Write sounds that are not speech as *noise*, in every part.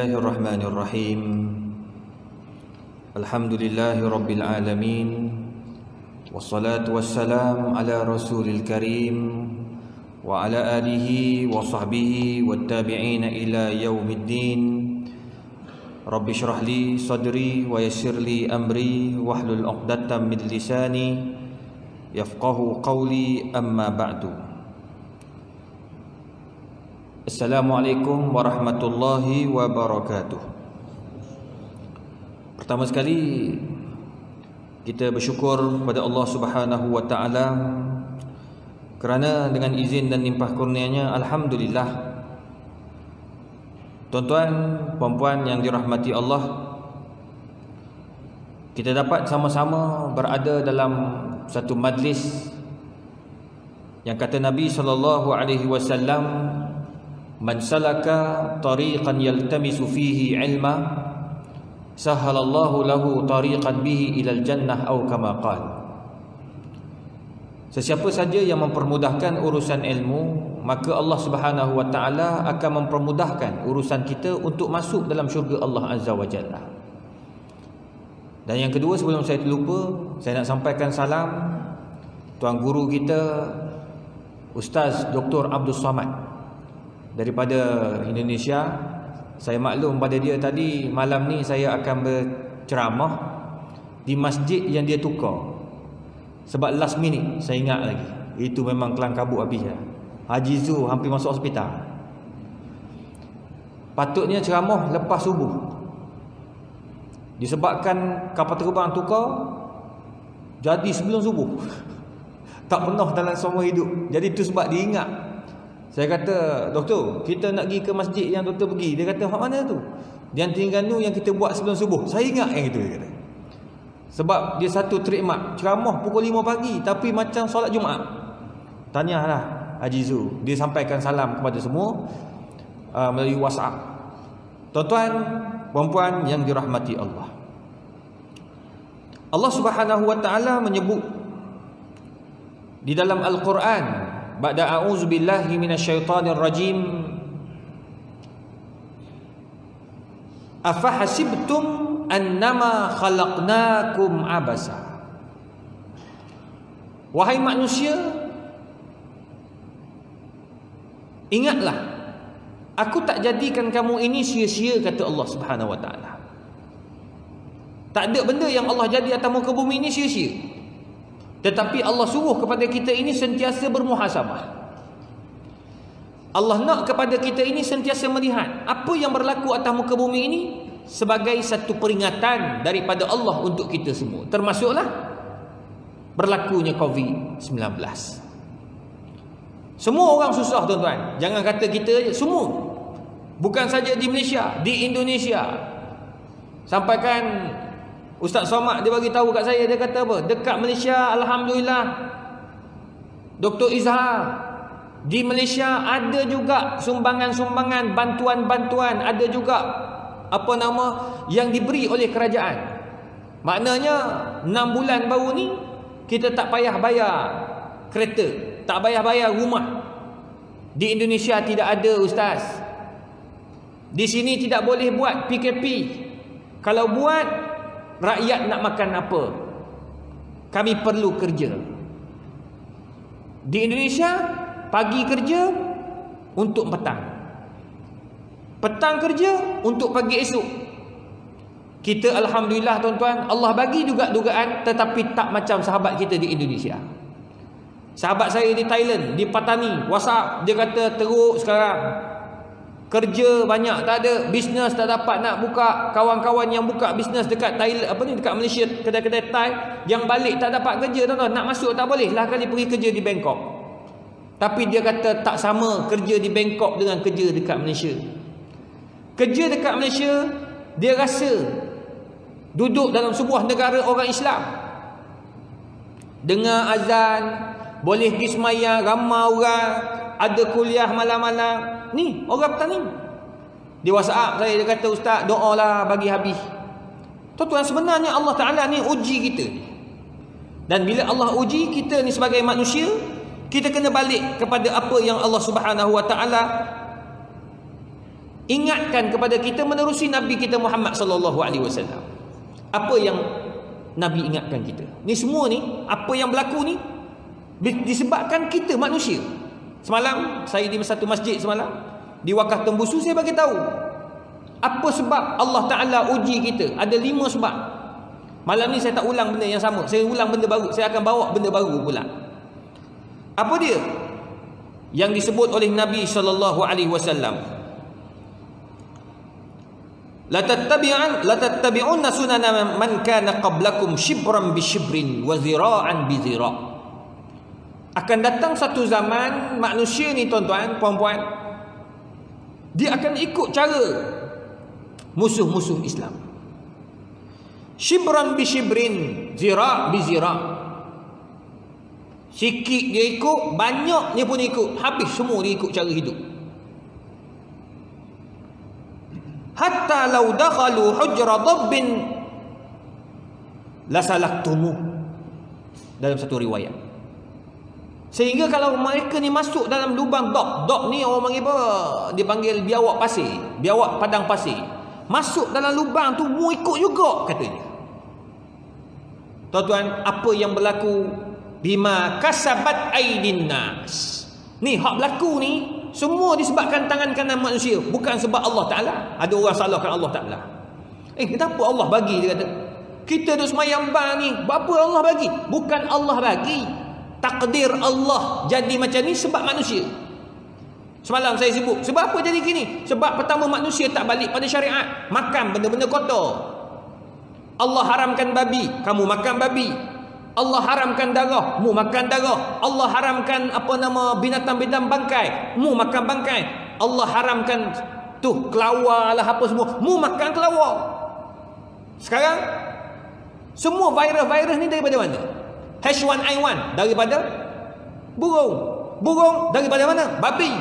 الله الرحمن الرحيم الحمد لله رب العالمين والصلاة والسلام على رسول الكريم وعلى آله وصحبه والتابعين إلى يوم الدين رب اشرح لي صدري ويسر لي أمري واحلل عقدة من لساني يفقه قولي أما بعد Assalamualaikum warahmatullahi wabarakatuh. Pertama sekali Kita bersyukur kepada Allah subhanahu wa ta'ala Kerana dengan izin dan limpah kurnianya Alhamdulillah. Tuan-tuan, puan-puan yang dirahmati Allah Kita dapat sama-sama berada dalam satu majlis Yang kata Nabi sallallahu alaihi wasallam Man salaka tariqan yaltamisu fihi ilma Sahalallahu lahu tariqan bihi ilal jannah Au kama qal Sesiapa saja yang mempermudahkan urusan ilmu Maka Allah subhanahu wa ta'ala akan mempermudahkan urusan kita Untuk masuk dalam syurga Allah azza wa jalla Dan yang kedua sebelum saya terlupa Saya nak sampaikan salam Tuan guru kita Ustaz Dr. Abdul Samad daripada Indonesia. Saya maklum pada dia tadi malam ni saya akan berceramah di masjid yang dia tukar. Sebab last minute saya ingat lagi. Itu memang kelang kabut habis lah. Haji Zu hampir masuk hospital. Patutnya ceramah lepas subuh. Disebabkan kapal terbang tukar jadi sebelum subuh. *laughs* Tak pernah dalam semua hidup. Jadi itu sebab dia ingat saya kata, doktor, kita nak pergi ke masjid yang doktor pergi. Dia kata, mana tu? Yang Terengganu yang kita buat sebelum subuh. Saya ingat yang itu. Dia kata. Sebab dia satu trikmat. Ceramah pukul 5 pagi. Tapi macam solat Jumaat. Tanyalah Haji Zu. Dia sampaikan salam kepada semua. Uh, melalui WhatsApp. Tuan-tuan, perempuan yang dirahmati Allah. Allah subhanahu wa ta'ala menyebut. Di dalam Al-Quran. Ba'da a'udzu billahi minasyaitonir rajim Afahasibtum annama khalaqnakum abasa Wahai manusia Ingatlah Aku tak jadikan kamu ini sia-sia kata Allah Subhanahu wa taala. Tak ada benda yang Allah jadi atas muka bumi ini sia-sia. Tetapi Allah suruh kepada kita ini sentiasa bermuhasabah. Allah nak kepada kita ini sentiasa melihat apa yang berlaku atas muka bumi ini sebagai satu peringatan daripada Allah untuk kita semua. Termasuklah berlakunya COVID-19. Semua orang susah tuan-tuan. Jangan kata kita semua. Bukan saja di Malaysia, di Indonesia. Sampaikan Ustaz Somad dia bagi tahu kat saya dia kata apa? Dekat Malaysia alhamdulillah Dr. Izhar di Malaysia ada juga sumbangan-sumbangan bantuan-bantuan ada juga apa nama yang diberi oleh kerajaan. Maknanya 6 bulan baru ni kita tak payah bayar kereta, tak payah bayar rumah. Di Indonesia tidak ada ustaz. Di sini tidak boleh buat PKP. Kalau buat Rakyat nak makan apa? Kami perlu kerja. Di Indonesia, pagi kerja untuk petang. Petang kerja untuk pagi esok. Kita Alhamdulillah tuan-tuan, Allah bagi juga dugaan tetapi tak macam sahabat kita di Indonesia. Sahabat saya di Thailand, di Patani, WhatsApp, dia kata teruk sekarang. Kerja banyak tak ada, bisnes tak dapat nak buka. Kawan-kawan yang buka bisnes dekat Thailand apa ni dekat Malaysia, kedai-kedai Thai yang balik tak dapat kerja tuan-tuan. Nak masuk tak boleh, lah kali pergi kerja di Bangkok. Tapi dia kata tak sama kerja di Bangkok dengan kerja dekat Malaysia. Kerja dekat Malaysia, dia rasa duduk dalam sebuah negara orang Islam. Dengar azan, boleh pergi semayang, ramai orang, ada kuliah malam-malam, Ni orang petani. Di WhatsApp saya dia kata ustaz doalah bagi habis. Tuan-tuan sebenarnya Allah Taala ni uji kita. Dan bila Allah uji kita ni sebagai manusia, kita kena balik kepada apa yang Allah Subhanahu Wa Taala ingatkan kepada kita menerusi Nabi kita Muhammad sallallahu alaihi wasallam. Apa yang Nabi ingatkan kita? Ni semua ni apa yang berlaku ni disebabkan kita manusia. Semalam saya di satu masjid semalam di Wakaf Tembusu saya bagi tahu apa sebab Allah Taala uji kita? Ada lima sebab. Malam ni saya tak ulang benda yang sama. Saya ulang benda baru. Saya akan bawa benda baru pula. Apa dia? Yang disebut oleh Nabi sallallahu alaihi wasallam. La tattabi'an la tattabi'unna sunana man kana qablakum shibran bi shibrin wa zira'an bi zira'. Akan datang satu zaman manusia ni tuan-tuan, puan-puan, dia akan ikut cara musuh-musuh Islam. Shibran bi shibrin, zira' bi zira'. Sikit dia ikut, banyaknya pun ikut. Habis semua dia ikut cara hidup. Hatta law dakhalu hujra dabbin lasalaktumu. Dalam satu riwayat. Sehingga kalau mereka ni masuk dalam lubang dok, dok ni orang panggil apa? Dia panggil biawak pasir, biawak padang pasir. Masuk dalam lubang tu mu ikut juga katanya. Tuan-tuan, apa yang berlaku bima kasabat aidin nas. Ni hak berlaku ni semua disebabkan tangan kanan manusia, bukan sebab Allah Taala. Ada orang salahkan Allah Taala. Eh, kenapa Allah bagi dia kata? Kita duk semayang bang ni, apa Allah bagi? Bukan Allah bagi. Takdir Allah jadi macam ni sebab manusia. Semalam saya sibuk. Sebab apa jadi gini? Sebab pertama manusia tak balik pada syariat. Makan benda-benda kotor. Allah haramkan babi, kamu makan babi. Allah haramkan darah, mu makan darah. Allah haramkan apa nama binatang-binatang bangkai, mu makan bangkai. Allah haramkan tu kelawar lah apa semua, mu makan kelawar. Sekarang semua virus-virus ni daripada mana? H1N1 daripada burung. Burung daripada mana? Babi.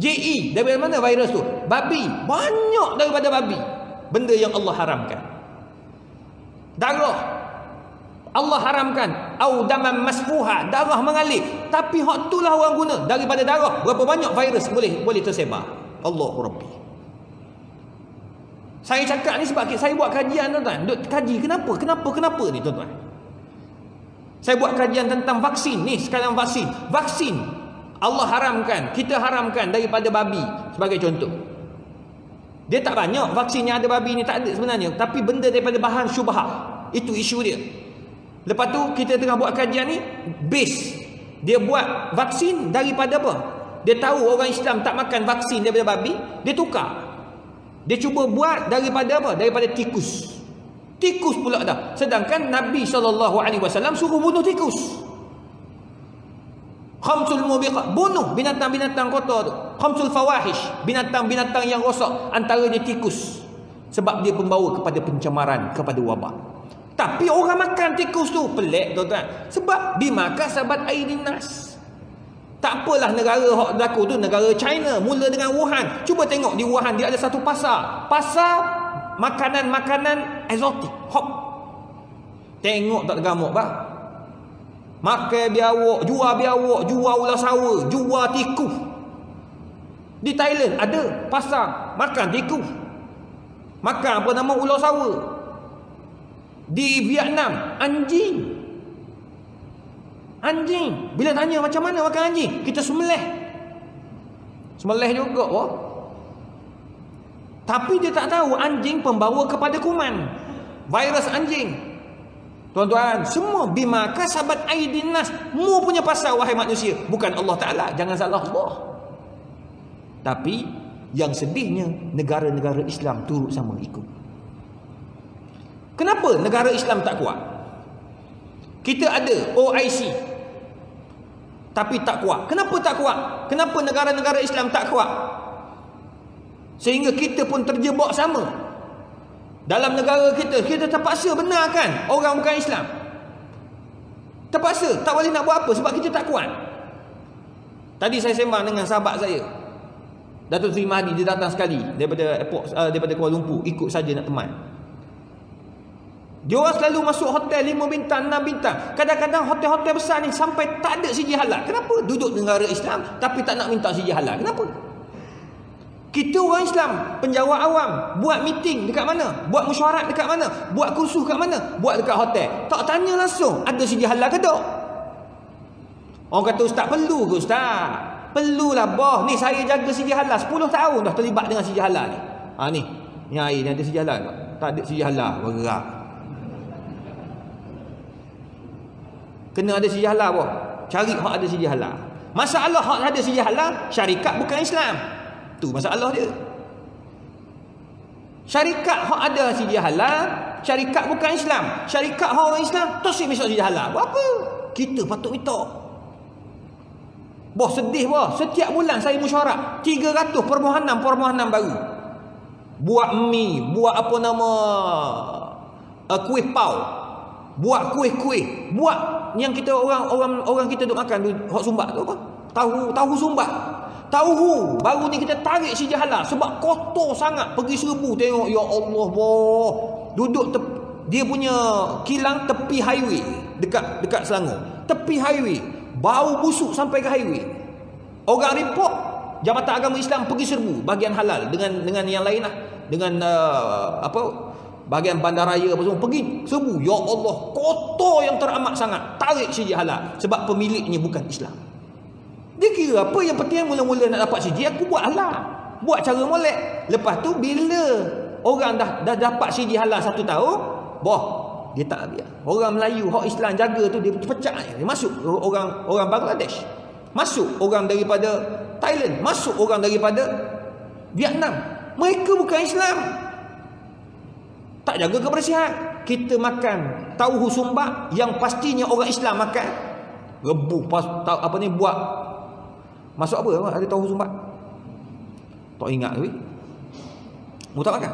JE daripada mana virus tu? Babi. Banyak daripada babi. Benda yang Allah haramkan. Darah Allah haramkan au daman masfuha darah mengalir tapi hak itulah orang guna daripada darah berapa banyak virus boleh boleh tersebar Allahu rabbi saya cakap ni sebab saya buat kajian tuan-tuan kaji kenapa kenapa kenapa ni tuan-tuan saya buat kajian tentang vaksin. Ni sekarang vaksin. Vaksin. Allah haramkan kita haramkan daripada babi. Sebagai contoh. Dia tak banyak vaksin yang ada babi ni tak ada sebenarnya. Tapi benda daripada bahan syubhah. Itu isu dia. Lepas tu kita tengah buat kajian ni base. Dia buat vaksin daripada apa? Dia tahu orang Islam tak makan vaksin daripada babi, dia tukar. Dia cuba buat daripada apa? Daripada tikus. Tikus pula dah. Sedangkan Nabi SAW suruh bunuh tikus. Khamsul mubiqat. Bunuh binatang-binatang kotor tu. Khamsul fawahish. Binatang-binatang yang rosak. Antaranya tikus. Sebab dia pembawa kepada pencemaran, kepada wabak. Tapi orang makan tikus tu pelik tuan-tuan. Sebab dimakan sahabat aidin nas. Tak apalah negara hok berlaku tu negara China mula dengan Wuhan. Cuba tengok di Wuhan dia ada satu pasar. Pasar makanan-makanan eksotik. Hop. Tengok tak gamuk bah. Makan biawak, jual biawak, jual ular sawa, jual tikus. Di Thailand ada pasar makan tikus. Makan apa nama ular sawa. Di Vietnam Anjing Anjing Bila tanya macam mana makan anjing Kita semelih Semelih juga oh. Tapi dia tak tahu Anjing pembawa kepada kuman Virus anjing Tuan-tuan Semua bima kasabat aidin nas Mu punya pasal wahai manusia Bukan Allah Ta'ala Jangan salah Allah Tapi Yang sedihnya Negara-negara Islam turut sama ikut Kenapa negara Islam tak kuat? Kita ada OIC tapi tak kuat. Kenapa tak kuat? Kenapa negara-negara Islam tak kuat? Sehingga kita pun terjebak sama. Dalam negara kita, kita terpaksa benarkan orang bukan Islam. Terpaksa, tak boleh nak buat apa sebab kita tak kuat. Tadi saya sembang dengan sahabat saya. Datuk Seri Mahdi dia datang sekali daripada uh, daripada Kuala Lumpur ikut saja nak teman. Dia selalu masuk hotel 5 bintang, 6 bintang. Kadang-kadang hotel-hotel besar ni sampai tak ada siji halal. Kenapa? Duduk negara Islam tapi tak nak minta siji halal. Kenapa? Kita orang Islam, penjawat awam, buat meeting dekat mana? Buat mesyuarat dekat mana? Buat kursus dekat mana? Buat dekat hotel. Tak tanya langsung, ada sedia halal ke tak? Orang kata ustaz perlu ke ustaz? Perlulah boh. Ni saya jaga sedia halal 10 tahun dah terlibat dengan sedia halal ni. Ha ni. Ni air ni ada sedia halal tak? Tak ada sedia halal, bergerak. Kena ada sedia halal boh. Cari hak ada sedia halal. Masalah hak ada sedia halal, syarikat bukan Islam. Tu masalah dia. Syarikat hak ada sedia halal, syarikat bukan Islam. Syarikat hak orang Islam, terus masuk sedia halal. Buat apa? Kita patut minta. Boh sedih boh. Setiap bulan saya mesyuarat 300 permohonan-permohonan baru. Buat mi, buat apa nama uh, kuih pau. Buat kuih-kuih, buat yang kita orang orang orang kita duk makan hok sumbat tu apa? Tahu tahu sumbat. Tahu baru ni kita tarik si jahala sebab kotor sangat. Pergi serbu tengok ya Allah boh. Duduk tep, dia punya kilang tepi highway dekat dekat Selangor. Tepi highway bau busuk sampai ke highway. Orang report Jabatan Agama Islam pergi serbu bahagian halal dengan dengan yang lain lah. Dengan uh, apa bahagian bandaraya apa semua pergi serbu. Ya Allah kotor yang teramat sangat. Tarik si jahala sebab pemiliknya bukan Islam dia kira apa yang penting mula-mula nak dapat CJ aku buat halal. Buat cara molek. Lepas tu bila orang dah dah dapat CJ halal satu tahun, boh dia tak biar. Orang Melayu, hak Islam jaga tu dia pecah dia masuk orang orang Bangladesh. Masuk orang daripada Thailand, masuk orang daripada Vietnam. Mereka bukan Islam. Tak jaga kebersihan. Kita makan tahu sumbak yang pastinya orang Islam makan. Rebuh pas, apa ni buat Masuk apa? Ada tahu sumbat? Tak ingat tu. Mu tak makan?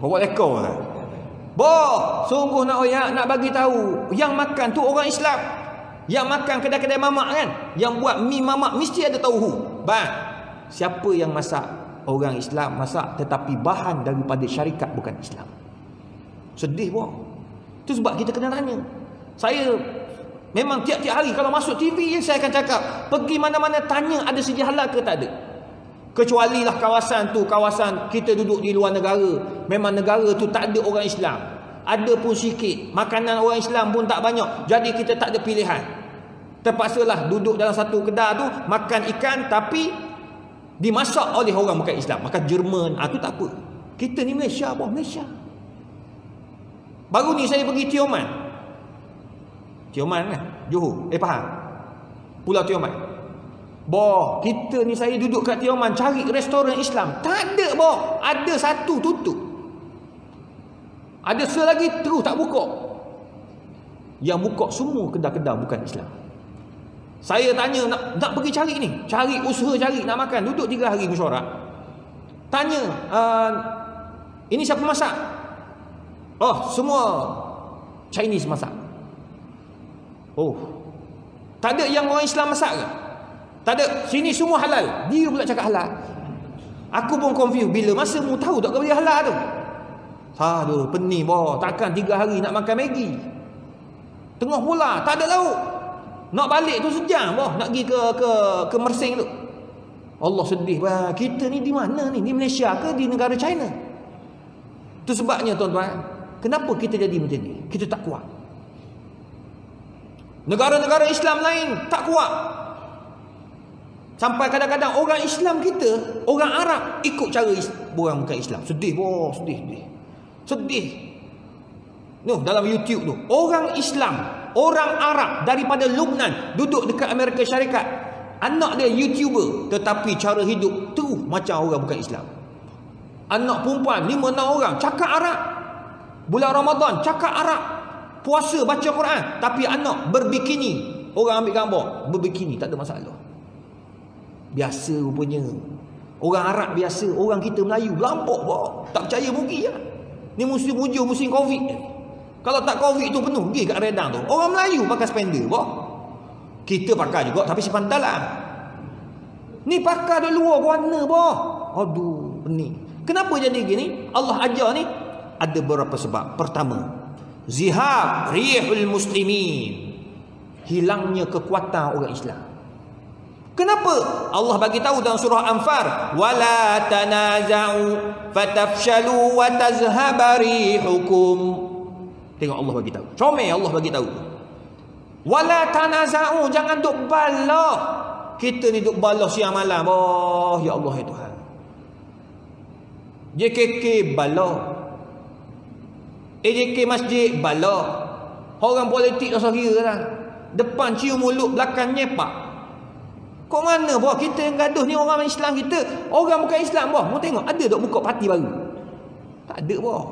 Bawa lekor lah. Boh, sungguh nak oyak nak bagi tahu yang makan tu orang Islam. Yang makan kedai-kedai mamak kan? Yang buat mi mamak mesti ada tauhu. Bang, siapa yang masak? Orang Islam masak tetapi bahan daripada syarikat bukan Islam. Sedih boh. Itu sebab kita kena tanya. Saya Memang tiap-tiap hari kalau masuk TV saya akan cakap pergi mana-mana tanya ada sedia halal ke tak ada. Kecuali lah kawasan tu kawasan kita duduk di luar negara. Memang negara tu tak ada orang Islam. Ada pun sikit. Makanan orang Islam pun tak banyak. Jadi kita tak ada pilihan. Terpaksalah duduk dalam satu kedai tu makan ikan tapi dimasak oleh orang bukan Islam. Makan Jerman. Ah tu tak apa. Kita ni Malaysia apa? Malaysia. Baru ni saya pergi Tioman. Tioman kan? Johor. Eh faham? Pulau Tioman. Boh, kita ni saya duduk kat Tioman cari restoran Islam. Tak ada boh. Ada satu tutup. Ada selagi terus tak buka. Yang buka semua kedai-kedai bukan Islam. Saya tanya nak nak pergi cari ni. Cari usaha cari nak makan. Duduk tiga hari mesyuarat. Tanya. Uh, ini siapa masak? Oh, semua Chinese masak. Oh. Tak ada yang orang Islam masak ke? Tak ada. Sini semua halal. Dia pula cakap halal. Aku pun confused. Bila masa mu tahu tak kau dia halal tu? Aduh, pening boh. Takkan tiga hari nak makan Maggi. Tengah pula, tak ada lauk. Nak balik tu sejam boh. Nak pergi ke ke ke Mersing tu. Allah sedih. Wah, kita ni di mana ni? Di Malaysia ke di negara China? Itu sebabnya tuan-tuan. Kenapa kita jadi macam ni? Kita tak kuat. Negara-negara Islam lain tak kuat. Sampai kadang-kadang orang Islam kita, orang Arab ikut cara orang bukan Islam. Sedih, boh, sedih, sedih. Sedih. No, dalam YouTube tu, orang Islam, orang Arab daripada Lubnan duduk dekat Amerika Syarikat. Anak dia YouTuber tetapi cara hidup tu macam orang bukan Islam. Anak perempuan 5 6 orang cakap Arab. Bulan Ramadan cakap Arab puasa baca Quran tapi anak berbikini. Orang ambil gambar berbikini tak ada masalah. Biasa rupanya. Orang Arab biasa orang kita Melayu lampok bah. tak percaya mugi ya. ni musim hujung musim covid kalau tak covid tu penuh pergi kat redang tu. Orang Melayu pakai spender bah. kita pakai juga tapi simpan dalam ni pakai dari luar warna bah. aduh pening. Kenapa jadi gini? Allah ajar ni ada beberapa sebab. Pertama zihab rihul muslimin hilangnya kekuatan orang Islam Kenapa? Allah bagi tahu dalam surah Anfar, "Wala tanaza'u fatafshalu wa tazhaba rihukum." Tengok Allah bagi tahu. Comel Allah bagi tahu. Wala tanaza'u, jangan duk balah. Kita ni duk balah siang malam. Oh, ya Allah ya Tuhan. JKK balah. AJK masjid balah. Orang politik tak kira lah. Depan cium mulut, belakang nyepak. Kok mana boh kita yang gaduh ni orang Islam kita. Orang bukan Islam boh. Mau tengok ada dok buka parti baru. Tak ada boh.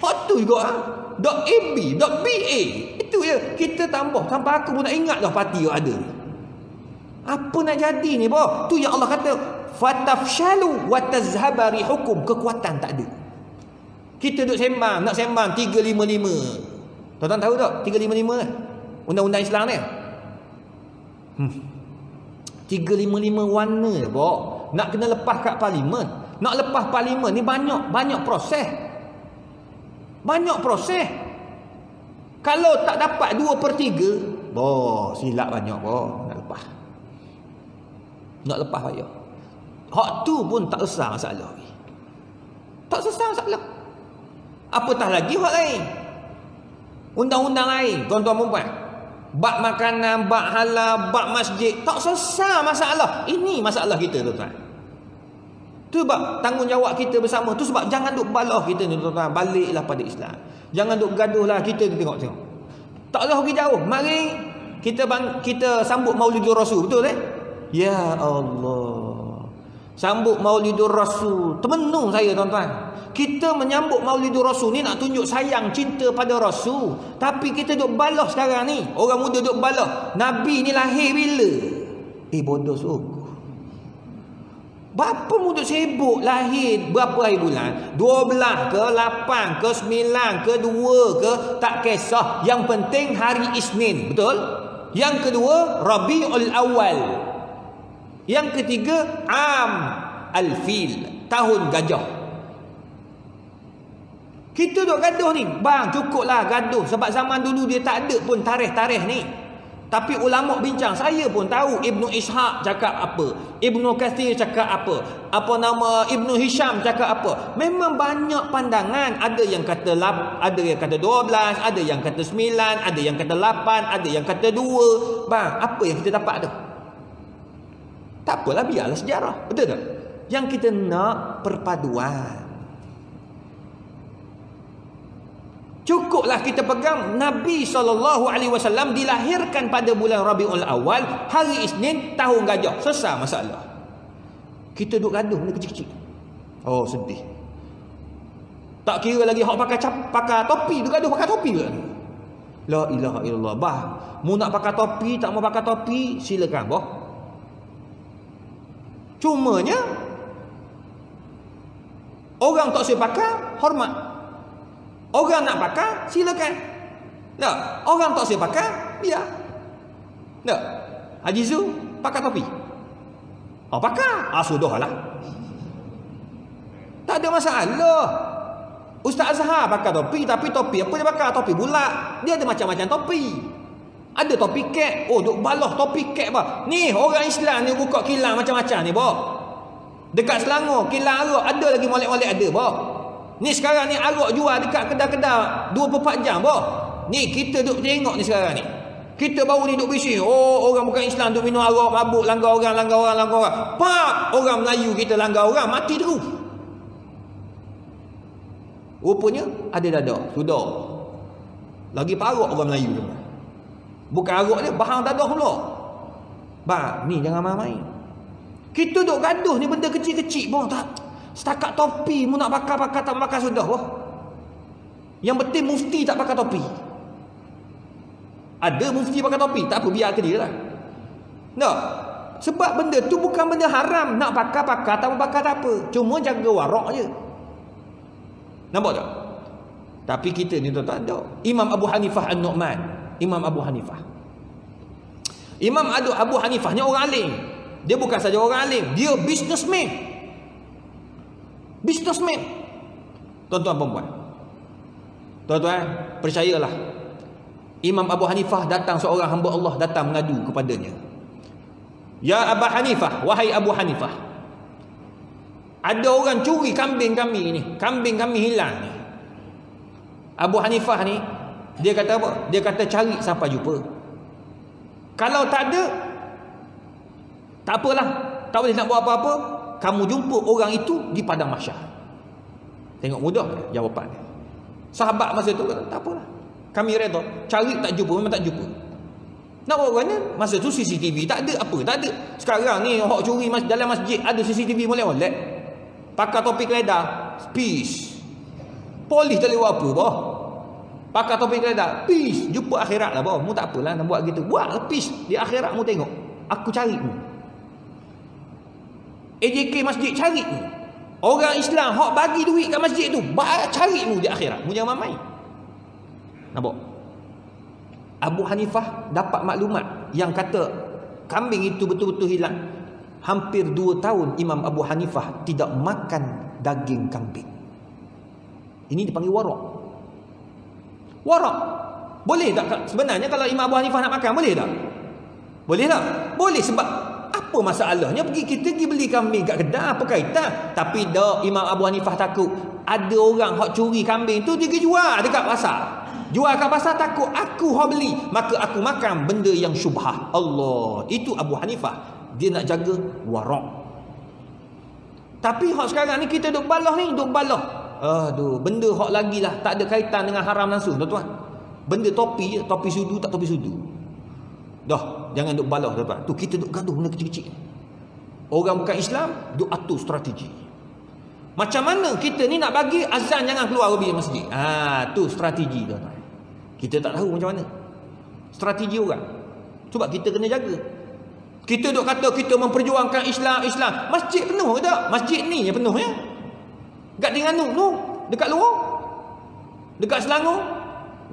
Hot tu juga ah. Dok AB, dok BA. Itu je. Kita tambah sampai aku pun nak ingat dah parti yang ada. Apa nak jadi ni boh? Tu yang Allah kata fatafshalu wa tazhabari hukum kekuatan tak ada. Kita duk sembang, nak sembang 355. Tuan-tuan tahu tak 355 kan? Undang-undang Islam ni. Hmm. 355 warna bok. Nak kena lepas kat parlimen. Nak lepas parlimen ni banyak banyak proses. Banyak proses. Kalau tak dapat 2 per 3 boh silap banyak boh nak lepas. Nak lepas payah. Hak tu pun tak besar masalah tak besar masalah apatah lagi hak lain undang-undang lain tuan-tuan perempuan bak makanan, bak halal, bak masjid. Tak selesai masalah. Ini masalah kita tuan-tuan. Tu sebab tanggungjawab kita bersama. Tu sebab jangan duk balah kita ni tuan-tuan. Baliklah pada Islam. Jangan duk gaduhlah kita ni tengok-tengok. Tak usah pergi jauh. Mari kita bang, kita sambut Maulidur Rasul. Betul eh? Ya Allah. Sambut Maulidur Rasul. Termenung saya tuan-tuan. Kita menyambut Maulidur Rasul ni nak tunjuk sayang cinta pada Rasul. Tapi kita duk balah sekarang ni. Orang muda duk balah. Nabi ni lahir bila? Eh bodoh sungguh. Bapa muda sibuk lahir berapa hari bulan? 12 ke 8 ke 9 ke 2 ke tak kisah. Yang penting hari Isnin. Betul? Yang kedua Rabiul Awal. Yang ketiga Am Al-Fil. Tahun gajah. Kita duk gaduh ni. Bang, cukuplah gaduh. Sebab zaman dulu dia tak ada pun tarikh-tarikh ni. Tapi ulama bincang. Saya pun tahu Ibnu Ishaq cakap apa. Ibnu Kathir cakap apa. Apa nama Ibnu Hisham cakap apa. Memang banyak pandangan. Ada yang kata ada yang kata 12. Ada yang kata 9. Ada yang kata 8. Ada yang kata 2. Bang, apa yang kita dapat tu? Tak apalah, biarlah sejarah. Betul tak? Yang kita nak perpaduan. Cukuplah kita pegang Nabi SAW dilahirkan pada bulan Rabiul Awal hari Isnin tahun gajah. Selesai masalah. Kita duduk gaduh ni kecil-kecil. Oh sedih. Tak kira lagi hak pakai cap, pakai topi tu gaduh pakai topi juga. La ilaha illallah. Bah, mu nak pakai topi tak mau pakai topi silakan boh. Cumanya orang tak saya pakai hormat Orang nak pakai, silakan. Tak, orang tak saya pakai, biar. Tak. Haji Zu pakai topi. Oh, pakai. Ah, sudahlah. Tak ada masalah. Ustaz Azhar pakai topi, tapi topi apa dia pakai? Topi bulat. Dia ada macam-macam topi. Ada topi kek. Oh, duk balah topi kek apa? Ni, orang Islam ni buka kilang macam-macam ni, boh. Dekat Selangor, kilang arak ada lagi molek-molek ada, boh. Ni sekarang ni arak jual dekat kedai-kedai 24 jam boh. Ni kita duk tengok ni sekarang ni. Kita baru ni duk bising. Oh orang bukan Islam duk minum arak mabuk langgar orang langgar orang langgar orang. Pak orang Melayu kita langgar orang mati terus. Rupanya ada dada. Sudah. Lagi paruk orang Melayu tu. Bukan arak dia bahan dadah pula. Ba, ni jangan main-main. Kita duk gaduh ni benda kecil-kecil pun tak Setakat topi mu nak pakai-pakai tak pakai sudah. Oh. Yang penting mufti tak pakai topi. Ada mufti pakai topi, tak apa biar ke dia lah. Tak. Sebab benda tu bukan benda haram. Nak pakai-pakai tak pakai tak apa. Cuma jaga warak je. Nampak tak? Tapi kita ni tuan-tuan tak. Imam Abu Hanifah An-Nu'man. Imam Abu Hanifah. Imam Abu Hanifah ni orang alim. Dia bukan saja orang alim. Dia businessman. Businessman. Tuan-tuan perempuan. Tuan-tuan, percayalah. Imam Abu Hanifah datang seorang hamba Allah datang mengadu kepadanya. Ya Abu Hanifah, wahai Abu Hanifah. Ada orang curi kambing kami ni. Kambing kami hilang ni. Abu Hanifah ni, dia kata apa? Dia kata cari sampai jumpa. Kalau tak ada, tak apalah. Tak boleh nak buat apa-apa. Kamu jumpa orang itu di padang masyar. Tengok mudah jawapan dia. Sahabat masa tu kata, tak apalah. Kami reda. Cari tak jumpa, memang tak jumpa. Nak buat mana? Masa tu CCTV tak ada apa, tak ada. Sekarang ni hok curi mas dalam masjid ada CCTV boleh molek. Pakai topi keledar, peace. Polis tak lewat apa boh. Pakai topi keledar, peace. Jumpa akhirat lah boh. Mu tak apalah nak buat gitu. Buat lah peace di akhirat mu tengok. Aku cari mu. AJK masjid cari mu. Orang Islam hok bagi duit kat masjid tu, cari mu di akhirat. Mu jangan main. Nampak? Abu Hanifah dapat maklumat yang kata kambing itu betul-betul hilang. Hampir dua tahun Imam Abu Hanifah tidak makan daging kambing. Ini dipanggil warak. Warak. Boleh tak sebenarnya kalau Imam Abu Hanifah nak makan boleh tak? Boleh tak? Boleh sebab apa masalahnya pergi kita pergi beli kambing kat kedai apa kaitan? Tapi dak Imam Abu Hanifah takut ada orang hak curi kambing tu dia jual dekat pasar. Jual kat pasar takut aku hak beli, maka aku makan benda yang syubhah. Allah, itu Abu Hanifah. Dia nak jaga warak. Tapi hak sekarang ni kita duk balah ni, duk balah. Aduh, benda hak lagi lah tak ada kaitan dengan haram langsung, tuan-tuan. Benda topi je, topi sudu tak topi sudu. Dah, jangan duk balah tuan-tuan. Tu kita duk gaduh benda kecil-kecil. Orang bukan Islam duk atur strategi. Macam mana kita ni nak bagi azan jangan keluar lebih masjid. Ha, tu strategi tuan-tuan. Kita tak tahu macam mana. Strategi orang. Sebab kita kena jaga. Kita duk kata kita memperjuangkan Islam, Islam. Masjid penuh ke tak? Masjid ni yang penuh ya. Dekat Terengganu tu, dekat luar. Dekat Selangor.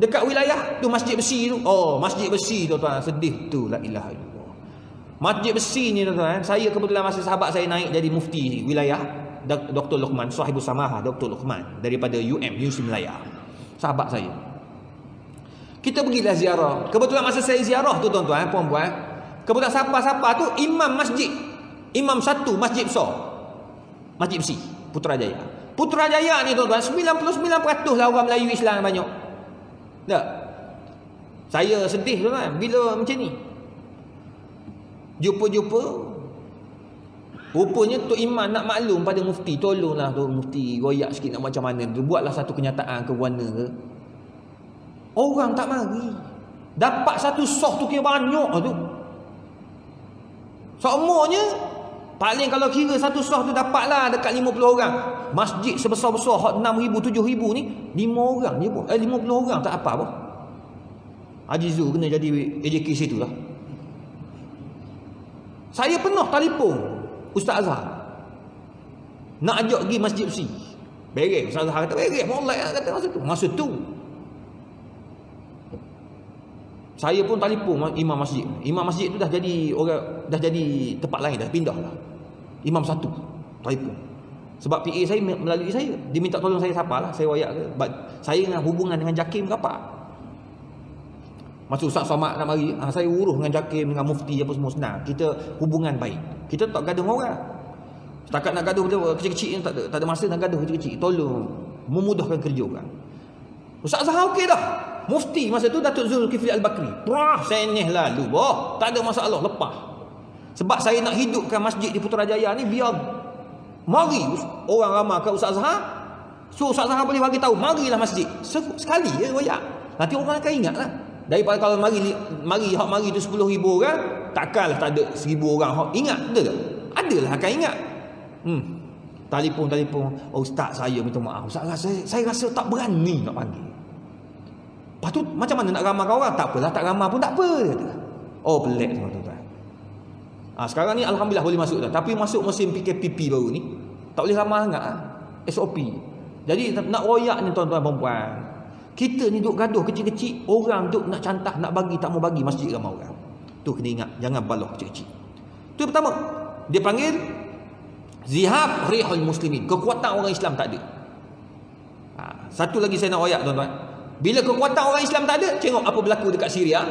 Dekat wilayah tu masjid besi tu. Oh, masjid besi tu tuan, sedih tu la ilaha illallah. Masjid besi ni tuan, saya kebetulan masa sahabat saya naik jadi mufti wilayah Dr. Luqman, sahibus samaha Dr. Luqman daripada UM, UC Melaya. Sahabat saya. Kita pergilah ziarah. Kebetulan masa saya ziarah tu tuan-tuan, puan-puan. Kebetulan siapa-siapa tu imam masjid. Imam satu masjid besar. Masjid besi, Putrajaya. Putrajaya ni tuan-tuan, 99% lah orang Melayu Islam banyak. Tak? Saya sedih tuan-tuan bila macam ni. Jumpa-jumpa Rupanya Tok Iman nak maklum pada mufti Tolonglah tu mufti Goyak sikit nak macam mana Buatlah satu kenyataan ke warna ke Orang tak mari. Dapat satu soh tu kira banyak tu. Semuanya paling kalau kira satu soh tu dapatlah dekat 50 orang. Masjid sebesar-besar hak 6000 7000 ni 5 orang je pun. Eh 50 orang tak apa apa. Haji Zul kena jadi AJK situ lah. Saya pernah telefon Ustaz Azhar. Nak ajak pergi masjid besi. Beres Ustaz Azhar kata beres. Mulai kata masa tu. Masa tu Saya pun telefon imam masjid. Imam masjid tu dah jadi orang dah jadi tempat lain dah pindah lah. Imam satu telefon. Sebab PA saya melalui saya. Dia minta tolong saya siapa lah. Saya wayak ke. But, saya dengan hubungan dengan Jakim apa? Masa Ustaz Somad nak mari. Ha, saya urus dengan Jakim, dengan mufti apa semua senang. Kita hubungan baik. Kita tak gaduh orang. Setakat nak gaduh kecil-kecil tak tak ada masa nak gaduh kecil-kecil. Tolong memudahkan kerja orang. Ustaz Zahar okey dah. Mufti masa tu Datuk Zulkifli Al-Bakri. Prah senyeh lalu. Tak ada masalah, lepas. Sebab saya nak hidupkan masjid di Putrajaya ni biar mari orang ramai ke Ustaz Zahar. So Ustaz Zahar boleh bagi tahu, marilah masjid. Sekali je royak. Nanti orang akan ingat lah. Daripada kalau mari mari hak mari tu 10 ribu orang, takkanlah tak ada 1000 orang hak ingat, ada tak? Adalah akan ingat. Hmm. Telefon telefon, oh, ustaz saya minta maaf. Ustaz saya, saya rasa tak berani nak panggil. Lepas tu macam mana nak ramah orang? Tak apalah, tak ramah pun tak apa. Oh, pelik tuan-tuan. Ha, sekarang ni Alhamdulillah boleh masuk dah. Tapi masuk musim PKPP baru ni, tak boleh ramah sangat. Ha? SOP. Jadi nak royak ni tuan-tuan perempuan. Kita ni duk gaduh kecil-kecil. Orang duk nak cantah, nak bagi, tak mau bagi masjid ramai orang. Tu kena ingat. Jangan baloh kecil-kecil. Tu pertama. Dia panggil Zihab Rihul Muslimin. Kekuatan orang Islam tak ada. Ha, satu lagi saya nak royak tuan-tuan. Bila kekuatan orang Islam tak ada, tengok apa berlaku dekat Syria.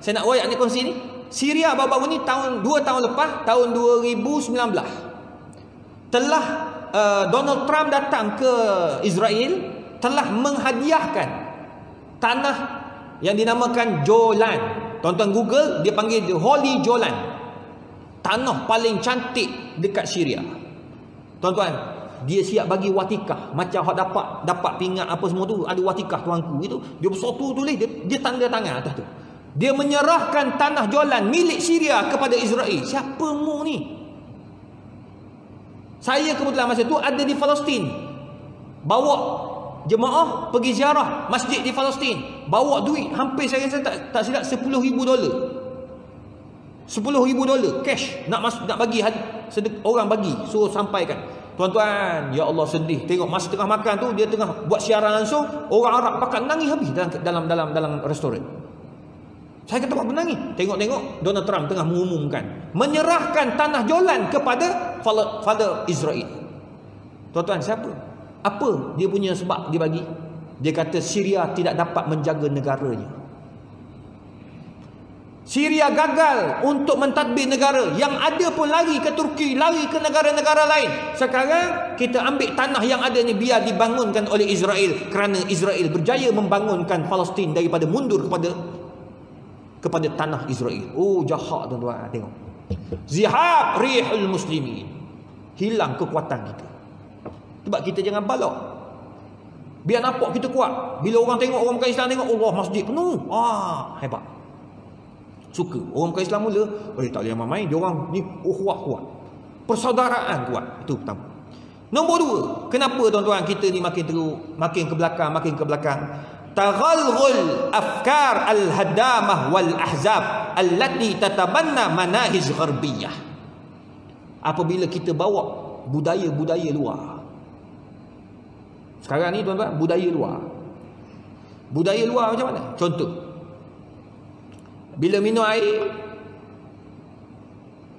Saya nak royak ni kongsi ni. Syria baru-baru ni tahun 2 tahun lepas tahun 2019 telah uh, Donald Trump datang ke Israel telah menghadiahkan tanah yang dinamakan Jolan. Tonton Google dia panggil the Holy Jolan. Tanah paling cantik dekat Syria. Tuan-tuan, dia siap bagi watikah macam hak dapat dapat pingat apa semua tu ada watikah tuanku itu dia bersatu tulis dia, dia tanda tangan atas tu dia menyerahkan tanah jualan milik Syria kepada Israel. Siapa mu ni? Saya kebetulan masa tu ada di Palestin. Bawa jemaah pergi ziarah masjid di Palestin. Bawa duit hampir saya rasa tak, tak silap 10 ribu dolar. 10 ribu dolar cash nak masuk nak bagi orang bagi suruh sampaikan. Tuan-tuan, ya Allah sedih. Tengok masa tengah makan tu dia tengah buat siaran langsung, orang Arab pakat nangis habis dalam dalam dalam dalam restoran. Saya kata apa menangis? Tengok-tengok Donald Trump tengah mengumumkan menyerahkan tanah Jolan kepada father Israel. Tuan-tuan, siapa? Apa dia punya sebab dia bagi? Dia kata Syria tidak dapat menjaga negaranya. Syria gagal untuk mentadbir negara. Yang ada pun lari ke Turki, lari ke negara-negara lain. Sekarang kita ambil tanah yang ada ni biar dibangunkan oleh Israel kerana Israel berjaya membangunkan Palestin daripada mundur kepada kepada tanah Israel. Oh jahat tuan-tuan tengok. Zihab rihul muslimin. Hilang kekuatan kita. Sebab kita jangan balok. Biar nampak kita kuat. Bila orang tengok orang bukan Islam tengok Allah masjid penuh. Ah hebat. Suka. Orang bukan Islam mula, eh tak boleh main dia orang ni ukhuwah kuat. Persaudaraan kuat. Itu pertama. Nombor dua, kenapa tuan-tuan kita ni makin teruk, makin ke belakang, makin ke belakang? Taghalghul afkar al-hadamah wal ahzab allati tatabanna manahiz gharbiyah apabila kita bawa budaya-budaya luar. Sekarang ni tuan-tuan budaya luar. Budaya luar macam mana? Contoh. Bila minum air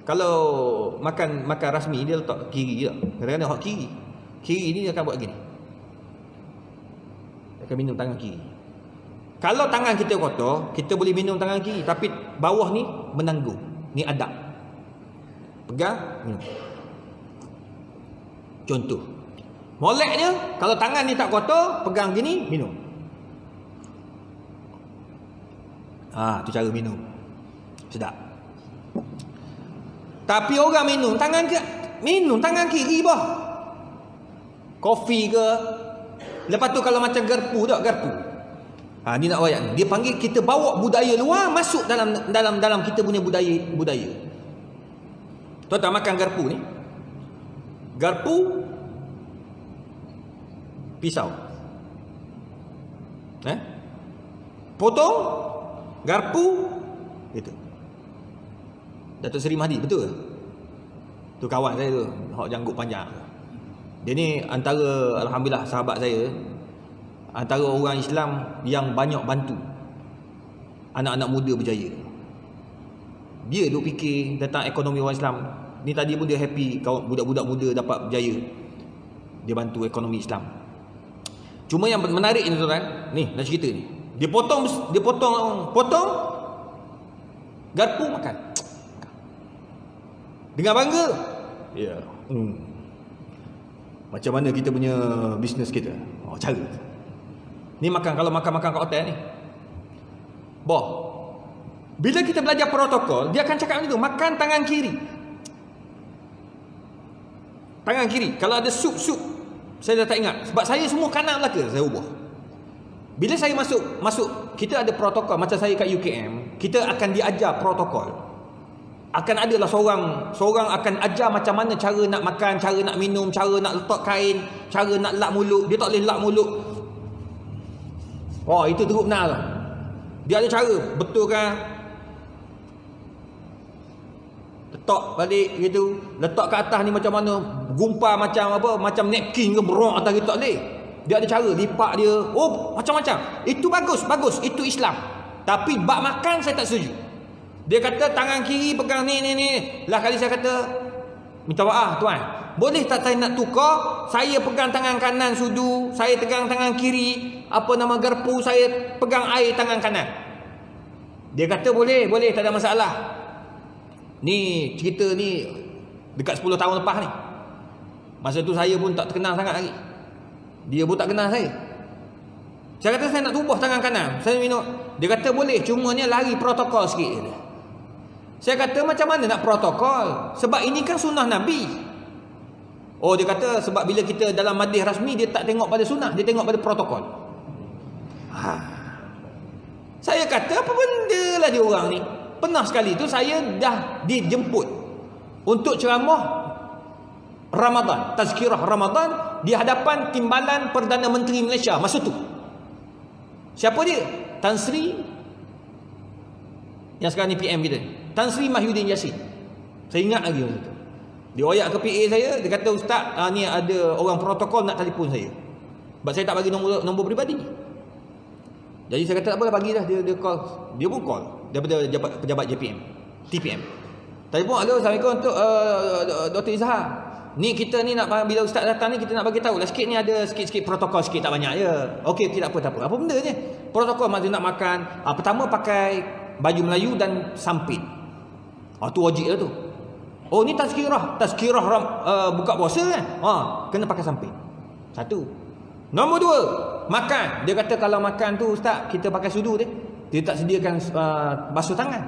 kalau makan makan rasmi dia letak kiri je. Kadang-kadang hak kiri. Kiri ni dia akan buat gini. Akan minum tangan kiri. Kalau tangan kita kotor, kita boleh minum tangan kiri. Tapi bawah ni menanggung. Ni adab. Pegang, minum. Contoh. Moleknya, kalau tangan ni tak kotor, pegang gini, minum. Ah, tu cara minum. Sedap. Tapi orang minum tangan ke minum tangan kiri bah. Kopi ke Lepas tu kalau macam garpu tak garpu. Ha ni nak ayat ni. Dia panggil kita bawa budaya luar masuk dalam dalam dalam kita punya budaya budaya. Tuan-tuan makan garpu ni. Garpu pisau. Eh? Potong garpu itu. Datuk Seri Mahdi betul ke? Tu kawan saya tu, hok janggut panjang. Dia ni antara alhamdulillah sahabat saya antara orang Islam yang banyak bantu anak-anak muda berjaya. Dia duk fikir tentang ekonomi orang Islam. Ni tadi pun dia happy kawan budak-budak muda dapat berjaya. Dia bantu ekonomi Islam. Cuma yang menarik ni tuan, ni nak cerita ni. Dia potong dia potong potong garpu makan. Dengan bangga. Ya. Yeah. Hmm. Macam mana kita punya bisnes kita? Oh, cara. Ni makan kalau makan-makan kat hotel ni. Boh. Bila kita belajar protokol, dia akan cakap macam tu, makan tangan kiri. Tangan kiri. Kalau ada sup-sup, saya dah tak ingat. Sebab saya semua kanan belaka, saya ubah. Bila saya masuk, masuk kita ada protokol macam saya kat UKM, kita akan diajar protokol akan adalah seorang seorang akan ajar macam mana cara nak makan, cara nak minum, cara nak letak kain, cara nak lap mulut. Dia tak boleh lap mulut. Oh, itu teruk benar lah. Dia ada cara, betul kan? Letak balik gitu, letak ke atas ni macam mana? Gumpal macam apa? Macam napkin ke berok atas tak boleh. Dia ada cara, lipat dia. Oh, macam-macam. Itu bagus, bagus. Itu Islam. Tapi bak makan saya tak setuju. Dia kata tangan kiri pegang ni ni ni. Lah kali saya kata minta maaf tuan. Boleh tak saya nak tukar? Saya pegang tangan kanan sudu, saya pegang tangan kiri, apa nama garpu saya pegang air tangan kanan. Dia kata boleh, boleh tak ada masalah. Ni cerita ni dekat 10 tahun lepas ni. Masa tu saya pun tak terkenal sangat lagi. Dia pun tak kenal saya. Saya kata saya nak tubuh tangan kanan. Saya minum. Dia kata boleh. Cumanya lari protokol sikit. Saya kata macam mana nak protokol? Sebab ini kan sunnah Nabi. Oh dia kata sebab bila kita dalam madih rasmi dia tak tengok pada sunnah. Dia tengok pada protokol. Ha. Saya kata apa benda lah dia orang ni. Pernah sekali tu saya dah dijemput. Untuk ceramah Ramadan, tazkirah Ramadan di hadapan timbalan Perdana Menteri Malaysia masa tu. Siapa dia? Tan Sri yang sekarang ni PM kita. Tan Sri Mahyudin Yassin. Saya ingat lagi waktu tu. Dia oyak ke PA saya, dia kata ustaz, ah, ni ada orang protokol nak telefon saya. Sebab saya tak bagi nombor nombor peribadi. Jadi saya kata tak apalah bagilah dia dia call. Dia pun call daripada pejabat, pejabat JPM, TPM. Telefon, "Halo, Assalamualaikum untuk uh, Dr. Izhar." Ni kita ni nak bila ustaz datang ni kita nak bagi tahu lah sikit ni ada sikit-sikit protokol sikit tak banyak je. Okey tidak apa tak apa. Apa benda je? Protokol masa nak makan, ah, pertama pakai baju Melayu dan sampit. Ah tu wajib lah tu. Oh ni tazkirah, tazkirah uh, buka puasa kan. Ha, kena pakai sampit. Satu. Nombor dua, makan. Dia kata kalau makan tu ustaz kita pakai sudu dia. Dia tak sediakan uh, basuh tangan.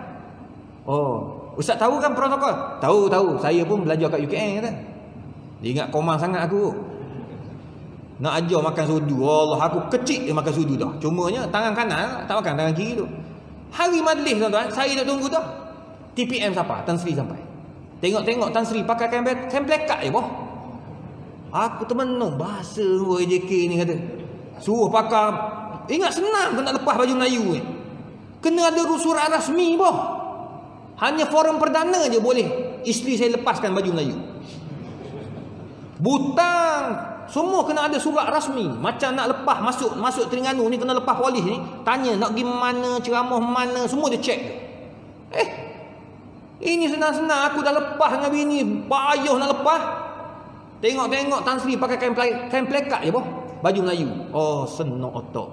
Oh, ustaz tahu kan protokol? Tahu tahu. Saya pun belajar kat UKM kata. Dia ingat komang sangat aku. Nak ajar makan sudu. Allah aku kecil dia makan sudu dah. Cumanya tangan kanan tak makan tangan kiri tu. Hari majlis tuan-tuan, saya dah tunggu dah. TPM siapa? Tan Sri sampai. Tengok-tengok Tan Sri pakai kain kain plekat je boh. Aku termenung bahasa WJK ni kata. Suruh pakai ingat senang kau nak lepas baju Melayu ni. Kena ada surat rasmi boh. Hanya forum perdana je boleh isteri saya lepaskan baju Melayu. Butang semua kena ada surat rasmi. Macam nak lepas masuk masuk Terengganu ni kena lepas polis ni, tanya nak pergi mana, ceramah mana, semua dia cek. Eh. Ini senang-senang aku dah lepas dengan bini, payah nak lepas. Tengok-tengok Tan Sri pakai kain kain plekat je boh. Baju Melayu. Oh, senok otak.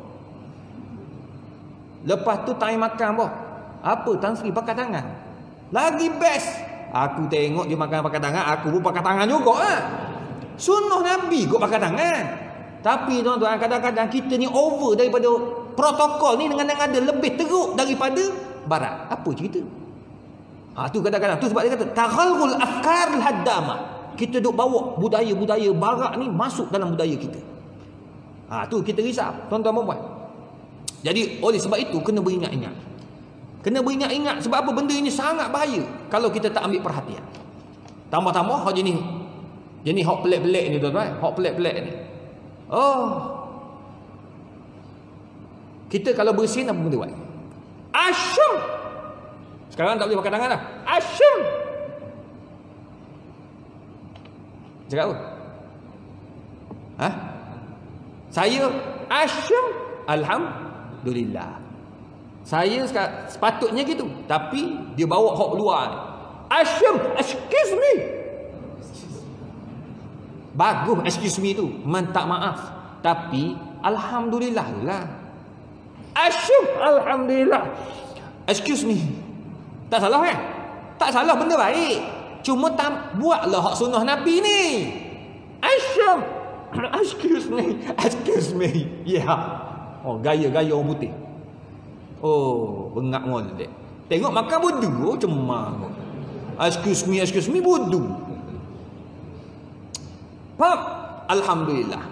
Lepas tu time makan boh. Apa Tan Sri pakai tangan? Lagi best. Aku tengok dia makan pakai tangan, aku pun pakai tangan juga ah. Sunnah Nabi kau pakai tangan. Tapi tuan-tuan kadang-kadang kita ni over daripada protokol ni dengan yang ada lebih teruk daripada barat. Apa cerita? Ha tu kadang-kadang tu sebab dia kata taghalul afkar haddama. Kita duk bawa budaya-budaya barat ni masuk dalam budaya kita. Ha tu kita risau tuan-tuan puan. Jadi oleh sebab itu kena beringat-ingat. Kena beringat-ingat sebab apa benda ini sangat bahaya kalau kita tak ambil perhatian. Tambah-tambah haji ni jadi hok pelik-pelik ni tuan-tuan, hok pelik-pelik ni. Oh. Kita kalau bersin apa benda buat? Asyum. Sekarang tak boleh pakai tangan dah. Asyum. Cakap apa? Ha? Saya asyum. Alhamdulillah. Saya sepatutnya gitu. Tapi dia bawa hok luar. Asyum. Excuse me. Bagus excuse me tu. Minta maaf. Tapi alhamdulillah lah. Asyuk alhamdulillah. Excuse me. Tak salah kan? Tak salah benda baik. Cuma tak buatlah hak sunnah Nabi ni. Asyuk. *coughs* Excuse me. *coughs* Excuse me. Ya. Yeah. Oh, gaya-gaya orang putih. Oh, bengak dek. Tengok makan bodoh oh, cemang. Excuse me, excuse me bodoh. Faham? Alhamdulillah.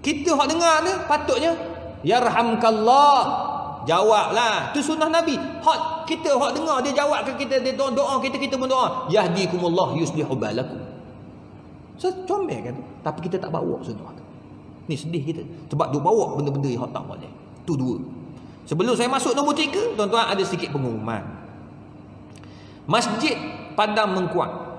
Kita hak dengar ni patutnya yarhamkallah. Jawablah. Tu sunnah Nabi. Hak kita hak dengar dia jawab ke kita dia doa, doa kita kita pun doa. Yahdikumullah yuslihu balakum. So, comel kan tu. Tapi kita tak bawa sunnah tu. Ni sedih kita. Sebab dia bawa benda-benda yang hak tak boleh. Tu dua. Sebelum saya masuk nombor tiga, tuan-tuan ada sedikit pengumuman. Masjid Padang Mengkuang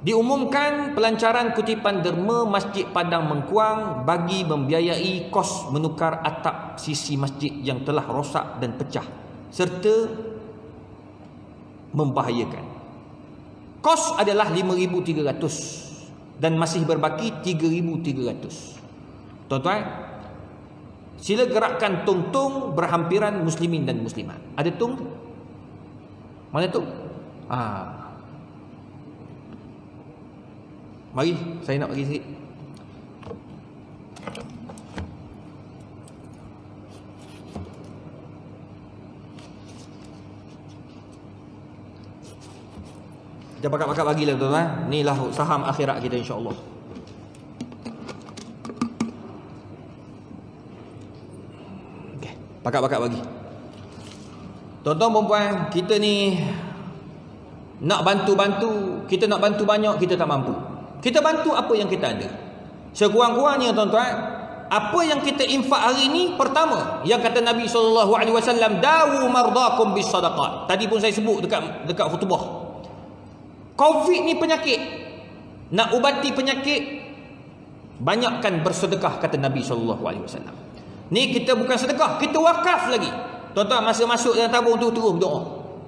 Diumumkan pelancaran kutipan derma Masjid Padang Mengkuang bagi membiayai kos menukar atap sisi masjid yang telah rosak dan pecah serta membahayakan. Kos adalah 5300 dan masih berbaki 3300. Tuan-tuan, sila gerakkan tungtung berhampiran muslimin dan muslimat. Ada tung? Mana tu? Ah. Mari, saya nak bagi sikit. Kita pakat-pakat bagilah tuan-tuan. Inilah saham akhirat kita insya-Allah. Okey, pakat-pakat bagi. Tuan-tuan perempuan, kita ni nak bantu-bantu, kita nak bantu banyak, kita tak mampu. Kita bantu apa yang kita ada. Sekurang-kurangnya tuan-tuan, apa yang kita infak hari ini pertama yang kata Nabi sallallahu alaihi wasallam dawu mardakum bis sadaqat. Tadi pun saya sebut dekat dekat khutbah. Covid ni penyakit. Nak ubati penyakit banyakkan bersedekah kata Nabi sallallahu alaihi wasallam. Ni kita bukan sedekah, kita wakaf lagi. Tuan-tuan masa masuk dalam tabung tu terus berdoa.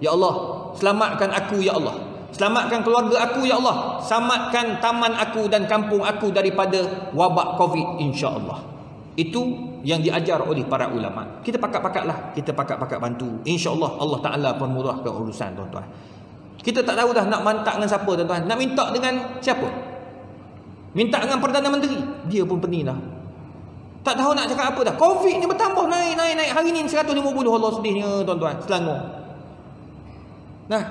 Ya Allah, selamatkan aku ya Allah. Selamatkan keluarga aku ya Allah. Selamatkan taman aku dan kampung aku daripada wabak Covid insya-Allah. Itu yang diajar oleh para ulama. Kita pakat-pakatlah, kita pakat-pakat bantu. Insya-Allah Allah Taala pemurahkan urusan tuan-tuan. Kita tak tahu dah nak mantak dengan siapa tuan-tuan. Nak minta dengan siapa? Minta dengan Perdana Menteri. Dia pun pening dah. Tak tahu nak cakap apa dah. Covid ni bertambah naik naik naik. Hari ni 150 Allah sedihnya tuan-tuan. Selangor. Nah,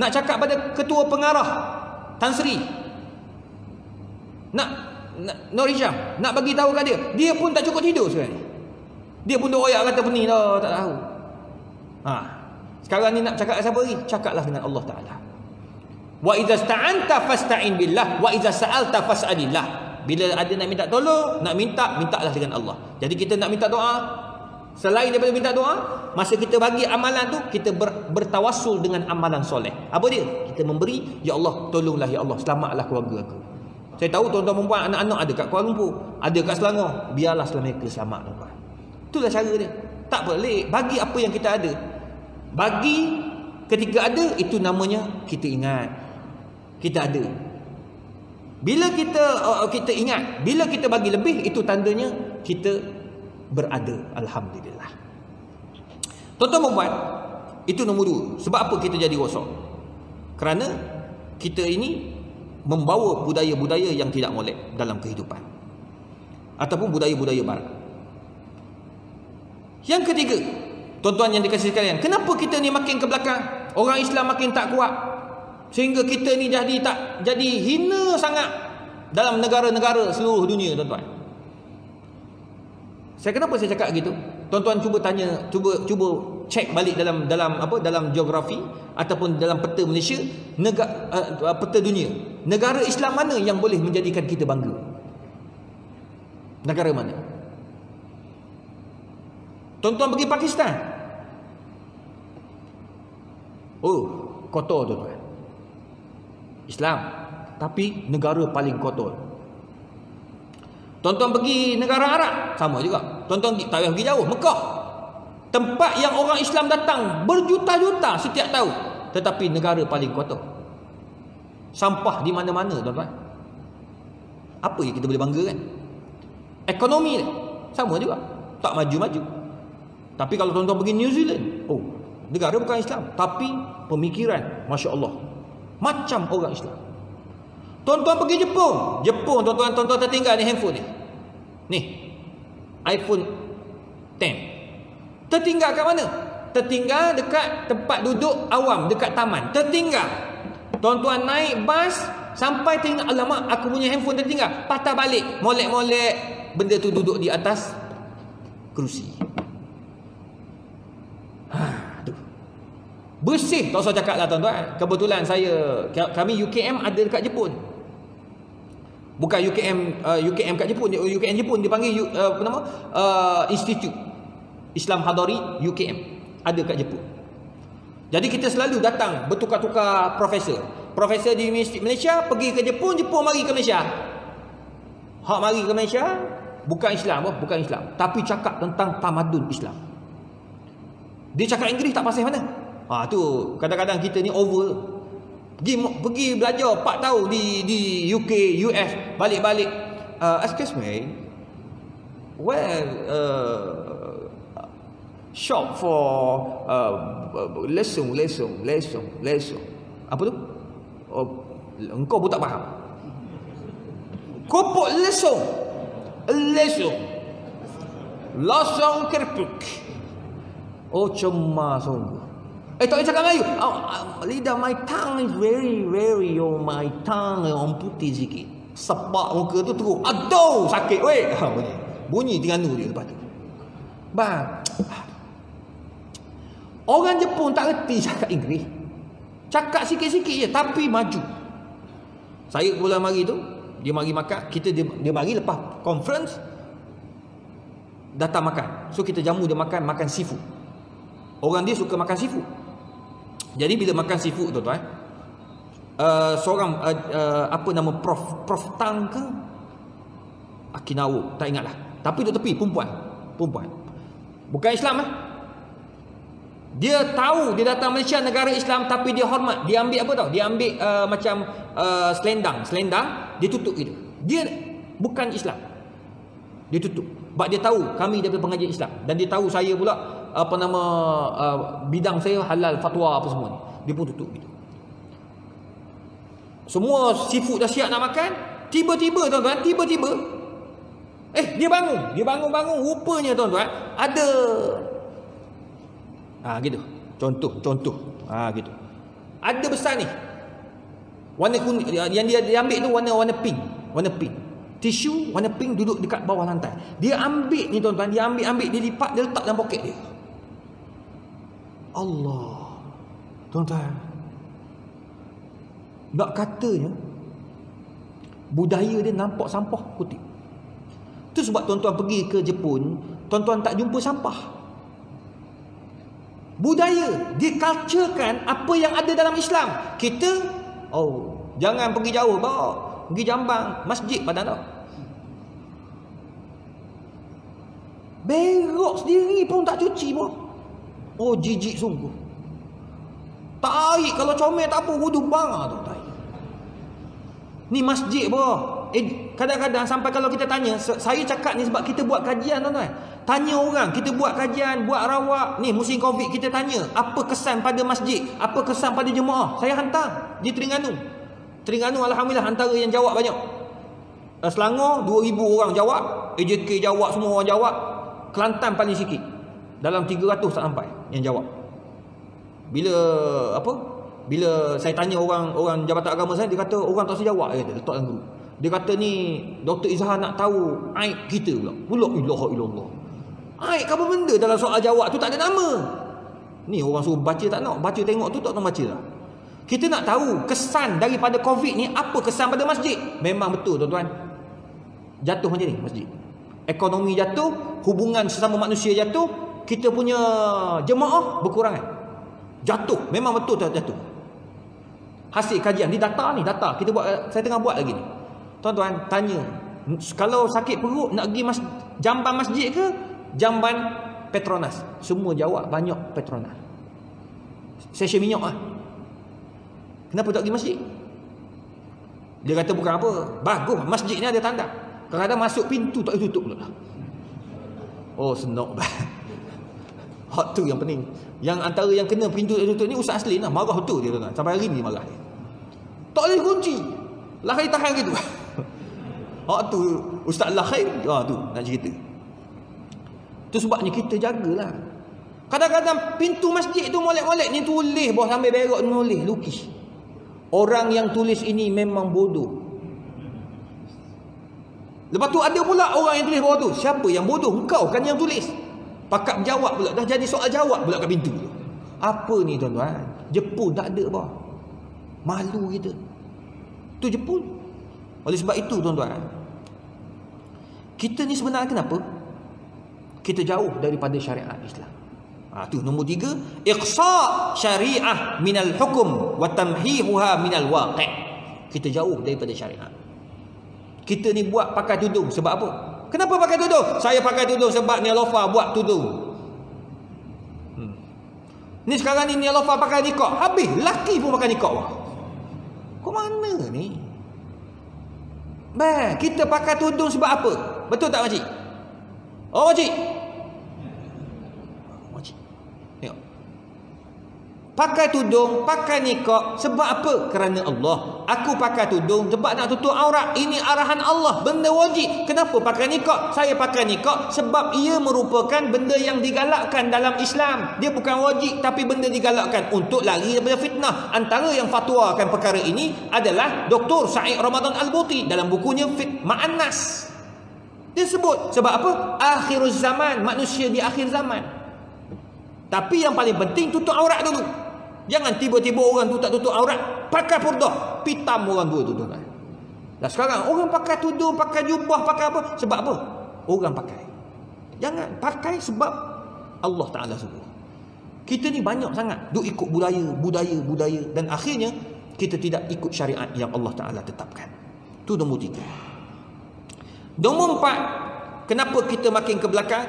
nak cakap pada ketua pengarah Tan Sri. Nak nak Nur Hisham, nak bagi tahu kat dia. Dia pun tak cukup tidur sekarang ni. Dia pun dah oyak kata pening dah, tak tahu. Ha. Sekarang ni nak cakap siapa lagi? Cakaplah dengan Allah Taala. Wa idza sta'anta fasta'in billah wa idza sa'alta fas'alillah. Bila ada nak minta tolong, nak minta, mintalah dengan Allah. Jadi kita nak minta doa, selain daripada minta doa, masa kita bagi amalan tu, kita ber, bertawassul dengan amalan soleh. Apa dia? Kita memberi, Ya Allah, tolonglah Ya Allah, selamatlah keluarga aku. Saya tahu tuan-tuan perempuan, anak-anak ada kat Kuala Lumpur, ada kat Selangor. Biarlah mereka selamat tuan-tuan. Itulah cara dia. Tak boleh bagi apa yang kita ada. Bagi ketika ada, itu namanya kita ingat. Kita ada. Bila kita uh, kita ingat, bila kita bagi lebih itu tandanya kita berada alhamdulillah. Tuan-tuan membuat itu nombor dua. Sebab apa kita jadi rosak? Kerana kita ini membawa budaya-budaya yang tidak molek dalam kehidupan. Ataupun budaya-budaya barat. Yang ketiga, tuan-tuan yang dikasih sekalian, kenapa kita ni makin ke belakang? Orang Islam makin tak kuat. Sehingga kita ni jadi tak jadi hina sangat dalam negara-negara seluruh dunia tuan-tuan. Saya kenapa saya cakap gitu? Tuan-tuan cuba tanya, cuba cuba cek balik dalam dalam apa dalam geografi ataupun dalam peta Malaysia, negara uh, peta dunia. Negara Islam mana yang boleh menjadikan kita bangga? Negara mana? Tuan-tuan pergi Pakistan. Oh, kotor tuan-tuan. Islam tapi negara paling kotor Tuan-tuan pergi negara Arab sama juga. Tuan-tuan tak payah pergi jauh Mekah. Tempat yang orang Islam datang berjuta-juta setiap tahun tetapi negara paling kotor. Sampah di mana-mana tuan-tuan. Apa yang kita boleh banggakan ekonomi dia sama juga. Tak maju-maju. Tapi kalau tuan-tuan pergi New Zealand oh negara bukan Islam tapi pemikiran Masya Allah macam orang Islam. Tuan-tuan pergi Jepun. Jepun tuan-tuan tuan-tuan tertinggal ni handphone ni. Ni. iPhone 10. Tertinggal kat mana? Tertinggal dekat tempat duduk awam dekat taman. Tertinggal. Tuan-tuan naik bas sampai tengok alamak aku punya handphone tertinggal. Patah balik, molek-molek benda tu duduk di atas kerusi. Ha. Bersih tak usah cakap lah tuan-tuan. Kebetulan saya kami UKM ada dekat Jepun. Bukan UKM uh, UKM kat Jepun, UKM Jepun dipanggil uh, apa nama? Uh, Institute Islam Hadari UKM. Ada kat Jepun. Jadi kita selalu datang bertukar-tukar profesor. Profesor di Malaysia pergi ke Jepun, Jepun mari ke Malaysia. Hak mari ke Malaysia bukan Islam, oh, bukan Islam, tapi cakap tentang tamadun Islam. Dia cakap Inggeris tak pasal mana? Ha tu kadang-kadang kita ni over. Pergi pergi belajar 4 tahun di di UK, US, balik-balik. Uh, excuse me. Where uh, shop for uh, lesung, lesung, lesung, lesung. Apa tu? Oh, engkau pun tak faham. Kopok lesung. Lesung. Losong kerpuk. Oh, cemas sungguh. Eh, tak boleh cakap Melayu. Oh, lidah, my tongue is very, very, oh, my tongue, orang putih sikit. Sepak muka tu teruk. Aduh, sakit, weh. Ha, bunyi. Bunyi Terengganu dia lepas tu. Bang. Orang Jepun tak reti cakap Inggeris. Cakap sikit-sikit je tapi maju. Saya bulan mari tu, dia mari makan, kita dia, dia mari lepas conference datang makan. So kita jamu dia makan makan seafood. Orang dia suka makan seafood. Jadi bila makan seafood tu tuan, uh, seorang uh, uh, apa nama Prof Prof Tang ke Akinawo, tak ingatlah. Tapi duduk tepi perempuan. Perempuan. Bukan Islam eh. Dia tahu dia datang Malaysia negara Islam tapi dia hormat. Dia ambil apa tau? Dia ambil uh, macam uh, selendang, selendang dia tutup gitu. Dia bukan Islam. Dia tutup. Sebab dia tahu kami daripada pengajian Islam dan dia tahu saya pula apa nama uh, bidang saya halal fatwa apa semua ni. Dia pun tutup gitu. Semua seafood dah siap nak makan, tiba-tiba tuan-tuan, tiba-tiba eh dia bangun, dia bangun-bangun rupanya tuan-tuan ada Ha gitu. Contoh, contoh. Ha gitu. Ada besar ni. Warna kuning yang dia, dia ambil tu warna warna pink, warna pink. Tisu warna pink duduk dekat bawah lantai. Dia ambil ni tuan-tuan, dia ambil ambil dia lipat dia letak dalam poket dia. Allah. Tuan-tuan. Nak katanya budaya dia nampak sampah kutip. Tu sebab tuan-tuan pergi ke Jepun, tuan-tuan tak jumpa sampah budaya dikulturkan apa yang ada dalam Islam kita oh jangan pergi jauh bawa pergi jambang masjid pada tak berok sendiri pun tak cuci pun oh jijik sungguh tarik kalau comel tak apa wudu bang tu tarik ni masjid bro eh kadang-kadang sampai kalau kita tanya saya cakap ni sebab kita buat kajian tuan-tuan Tanya orang, kita buat kajian, buat rawak. Ni musim Covid kita tanya, apa kesan pada masjid? Apa kesan pada jemaah? Saya hantar di Terengganu. Terengganu alhamdulillah antara yang jawab banyak. Eh, Selangor 2000 orang jawab, AJK jawab, semua orang jawab. Kelantan paling sikit. Dalam 300 tak sampai yang jawab. Bila apa? Bila saya tanya orang orang jabatan agama saya, dia kata orang tak sejawab dia kata, letak dalam grup. Dia kata ni Dr. Izhar nak tahu aib kita pula. Pula ilaha illallah. Aib apa benda dalam soal jawab tu tak ada nama. Ni orang suruh baca tak nak. Baca tengok tu tak tahu baca lah. Kita nak tahu kesan daripada COVID ni apa kesan pada masjid. Memang betul tuan-tuan. Jatuh macam ni masjid. Ekonomi jatuh, hubungan sesama manusia jatuh, kita punya jemaah berkurangan. Jatuh, memang betul tak jatuh. Hasil kajian di data ni, data kita buat saya tengah buat lagi ni. Tuan-tuan tanya, kalau sakit perut nak pergi mas, jamban masjid ke jamban Petronas. Semua jawab banyak Petronas. Sesi minyak lah. Kenapa tak pergi masjid? Dia kata bukan apa. Bagus. Masjid ni ada tanda. Kalau ada masuk pintu tak tutup pula. Oh senok. Hot tu yang pening. Yang antara yang kena pintu tak tutup ni Ustaz Aslin lah. Marah betul dia tuan Sampai hari ni marah dia. Tak boleh kunci. Lahir tahan gitu. *laughs* Hot tu Ustaz Lahir. Ha tu nak cerita. Itu sebabnya kita jagalah. Kadang-kadang pintu masjid tu molek-molek ni tulis bawah sambil berok nulis, lukis. Orang yang tulis ini memang bodoh. Lepas tu ada pula orang yang tulis bawah tu. Siapa yang bodoh? Engkau kan yang tulis. Pakat jawab pula. Dah jadi soal jawab pula kat pintu tu. Apa ni tuan-tuan? Jepun tak ada bawah. Malu kita. Tu Jepun. Oleh sebab itu tuan-tuan. Kita ni sebenarnya kenapa? kita jauh daripada syariat Islam. Ha, tu nombor tiga. Iqsa syariah minal hukum wa tamhihuha minal waqi' Kita jauh daripada syariat. Kita ni buat pakai tudung sebab apa? Kenapa pakai tudung? Saya pakai tudung sebab Nialofa buat tudung. Hmm. Ni sekarang ni Nialofa pakai nikah. Habis. Laki pun pakai. Wah. Kau mana ni? Bah, kita pakai tudung sebab apa? Betul tak makcik? Oh makcik. Makcik. Tengok. Pakai tudung, pakai nikah sebab apa? Kerana Allah. Aku pakai tudung sebab nak tutup aurat. Ini arahan Allah, benda wajib. Kenapa pakai nikah? Saya pakai nikah sebab ia merupakan benda yang digalakkan dalam Islam. Dia bukan wajib tapi benda digalakkan untuk lari daripada fitnah. Antara yang fatwakan perkara ini adalah Dr. Sa'id Ramadan Al-Buti dalam bukunya Fit Ma'annas. Dia sebut sebab apa? Akhirul zaman, manusia di akhir zaman. Tapi yang paling penting tutup aurat dulu. Jangan tiba-tiba orang tu tak tutup aurat, pakai purdah, pitam orang dua tu tuan. Dan sekarang orang pakai tudung, pakai jubah, pakai apa? Sebab apa? Orang pakai. Jangan pakai sebab Allah Taala suruh. Kita ni banyak sangat duk ikut budaya, budaya, budaya dan akhirnya kita tidak ikut syariat yang Allah Taala tetapkan. Tu nombor tiga. Nombor empat, kenapa kita makin ke belakang?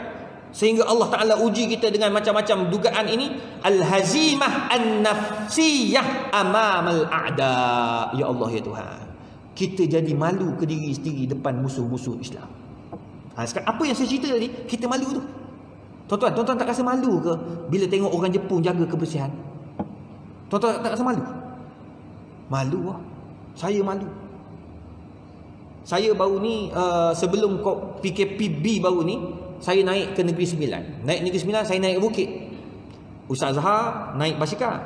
Sehingga Allah Taala uji kita dengan macam-macam dugaan ini. Al-hazimah an-nafsiyah amamal a'da. Ya Allah ya Tuhan. Kita jadi malu ke diri sendiri depan musuh-musuh Islam. Ha, sekarang apa yang saya cerita tadi? Kita malu tu. Tuan-tuan tuan-tuan tak rasa malu ke bila tengok orang Jepun jaga kebersihan? Tuan-tuan tak rasa malu? Malu lah saya malu. Saya baru ni uh, sebelum PKPB baru ni saya naik ke Negeri Sembilan. Naik Negeri Sembilan, saya naik bukit. Ustaz Zahar naik basikal.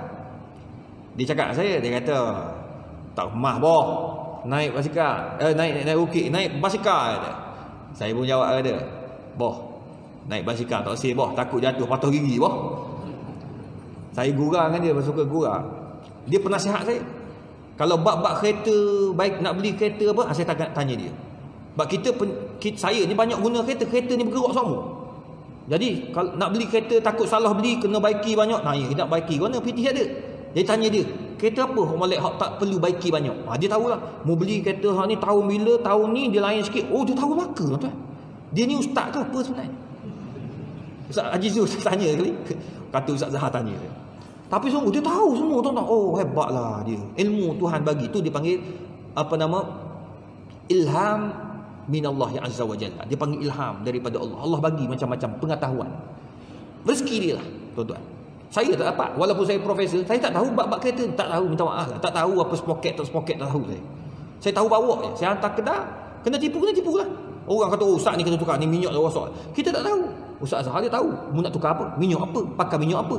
Dia cakap saya, dia kata, tak mah boh. Naik basikal, eh, naik, naik bukit, naik basikal. Kata. Saya pun jawab kata, boh, naik basikal tak sih boh, takut jatuh patah gigi boh. Saya gurang kan dia, suka gurang. Dia pernah sihat saya. Kalau bab-bab kereta, baik nak beli kereta apa, saya tanya dia. Sebab kita, kita saya ni banyak guna kereta, kereta ni bergerak semua. Jadi kalau nak beli kereta takut salah beli kena baiki banyak. Nah, ya, nak baiki mana PT ada. Dia tanya dia, kereta apa Hok Malik hak tak perlu baiki banyak. Ha, dia tahulah. Mau beli kereta hak ni tahun bila, tahun ni dia lain sikit. Oh, dia tahu maka tuan. Dia ni ustaz ke apa sebenarnya? Ustaz Haji Zul *laughs* tanya kali. Kata Ustaz Zahar tanya. Tapi sungguh dia tahu semua tuan-tuan. Oh, hebatlah dia. Ilmu Tuhan bagi tu dipanggil apa nama? Ilham minallah ya azza wa jalla. Dia panggil ilham daripada Allah. Allah bagi macam-macam pengetahuan. Rezeki dia lah, tuan-tuan. Saya tak dapat. Walaupun saya profesor, saya tak tahu bab-bab kereta. Tak tahu, minta maaf lah. Tak tahu apa spoket, tak spoket, tak tahu saya. Saya tahu bawa je. Saya hantar kedah, kena tipu, kena tipu lah. Orang kata, oh ustaz ni kena tukar, ni minyak dah rosak. Kita tak tahu. Ustaz Azhar dia tahu. Mu nak tukar apa? Minyak apa? Pakai minyak apa?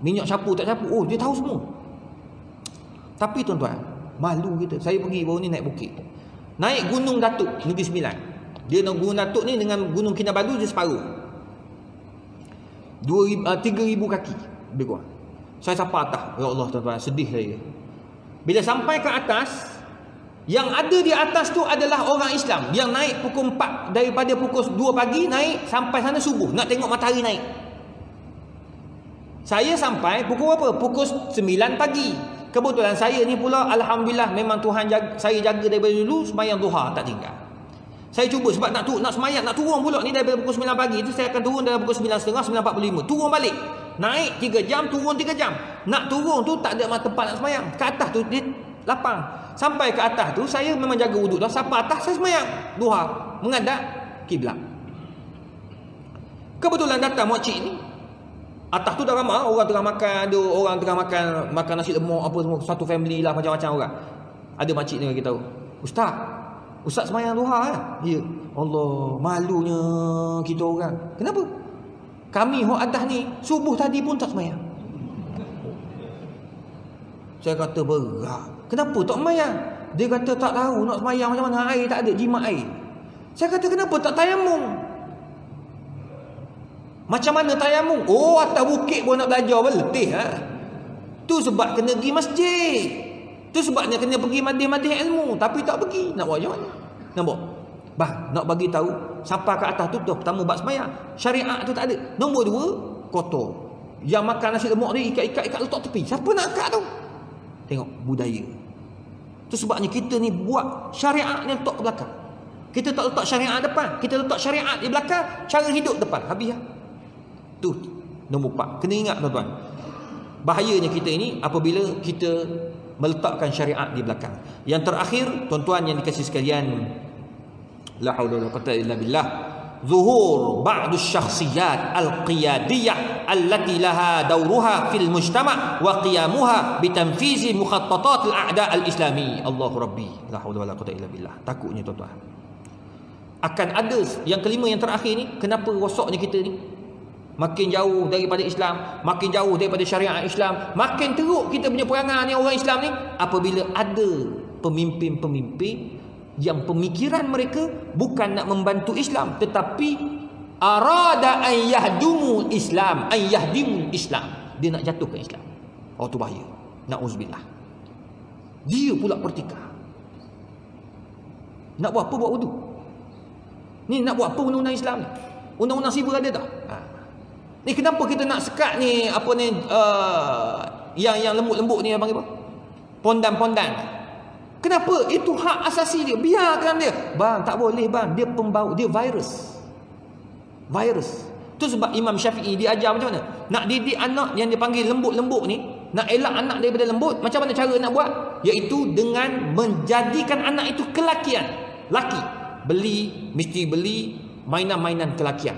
Minyak sapu tak sapu? Oh, dia tahu semua. Tapi tuan-tuan, malu kita. Saya pergi baru ni naik bukit. Naik Gunung Datuk Negeri Sembilan. Dia nak Gunung Datuk ni dengan Gunung Kinabalu dia separuh. 2000 uh, 3000 kaki lebih kurang. Saya sampai atas. Ya Allah tuan-tuan, sedih saya. Bila sampai ke atas, yang ada di atas tu adalah orang Islam yang naik pukul 4 daripada pukul 2 pagi naik sampai sana subuh nak tengok matahari naik. Saya sampai pukul apa? Pukul 9 pagi. Kebetulan saya ni pula alhamdulillah memang Tuhan jaga, saya jaga daripada dulu sembahyang duha tak tinggal. Saya cuba sebab nak tu nak sembahyang nak turun pula ni daripada pukul 9 pagi tu saya akan turun dalam pukul 9.30 9.45 turun balik. Naik 3 jam turun 3 jam. Nak turun tu tak ada tempat nak sembahyang. Ke atas tu dia lapang. Sampai ke atas tu saya memang jaga wuduk dah sampai atas saya sembahyang duha menghadap kiblat. Kebetulan datang makcik ni Atas tu dah ramai orang tengah makan, ada orang tengah makan makan nasi lemak apa semua, satu family lah macam-macam orang. Ada makcik bagi tahu. Ustaz, ustaz semayang duha eh? Ya. Allah, malunya kita orang. Kenapa? Kami hok atas ni subuh tadi pun tak semayang. Saya kata berat. Kenapa tak semayang? Dia kata tak tahu nak semayang macam mana air tak ada jimat air. Saya kata kenapa tak tayamum? Macam mana tayamum? Oh, atas bukit pun nak belajar pun letih. Ha? Tu sebab kena pergi masjid. Tu sebabnya kena pergi madih-madih ilmu. Tapi tak pergi. Nak buat macam mana? Nampak? Bah, nak bagi tahu sampai ke atas tu tu pertama bab sembahyang. Syariat tu tak ada. Nombor dua, kotor. Yang makan nasi lemak ni ikat-ikat ikat letak tepi. Siapa nak angkat tu? Tengok budaya. Tu sebabnya kita ni buat syariat ni letak ke belakang. Kita tak letak syariat depan. Kita letak syariat di belakang. Cara hidup depan. Habis ya. Tu nombor 4. Kena ingat tuan-tuan. Bahayanya kita ini apabila kita meletakkan syariat di belakang. Yang terakhir, tuan-tuan yang dikasih sekalian. La haula wala quwwata illa billah. Zuhur ba'du syakhsiyat al-qiyadiyah allati laha dawruha fil mujtama' wa qiyamuha bitanfizi mukhattatat al-a'da al-islami. Allahu rabbi. La haula wala quwwata illa billah. Takutnya tuan-tuan akan ada yang kelima yang terakhir ni kenapa wasoknya kita ni makin jauh daripada Islam makin jauh daripada syariat Islam makin teruk kita punya perangai ni orang Islam ni apabila ada pemimpin-pemimpin yang pemikiran mereka bukan nak membantu Islam tetapi arada an yahdumu Islam an yahdimu Islam. Dia nak jatuhkan Islam. Oh tu bahaya. Nauzubillah. Dia pula pertikah. Nak buat apa buat wudu? Ni nak buat apa undang-undang Islam ni? Undang-undang siber ada tak? Ha. Ni kenapa kita nak sekat ni apa ni uh, yang yang lembut-lembut ni panggil apa pondan-pondan Kenapa? Itu hak asasi dia. Biarkan dia. Bang, tak boleh bang. Dia pembawa, dia virus. Virus. Itu sebab Imam Syafi'i dia ajar macam mana? Nak didik anak yang dipanggil lembut-lembut ni, nak elak anak daripada lembut, macam mana cara nak buat? Iaitu dengan menjadikan anak itu kelakian. Laki. Beli, mesti beli mainan-mainan kelakian.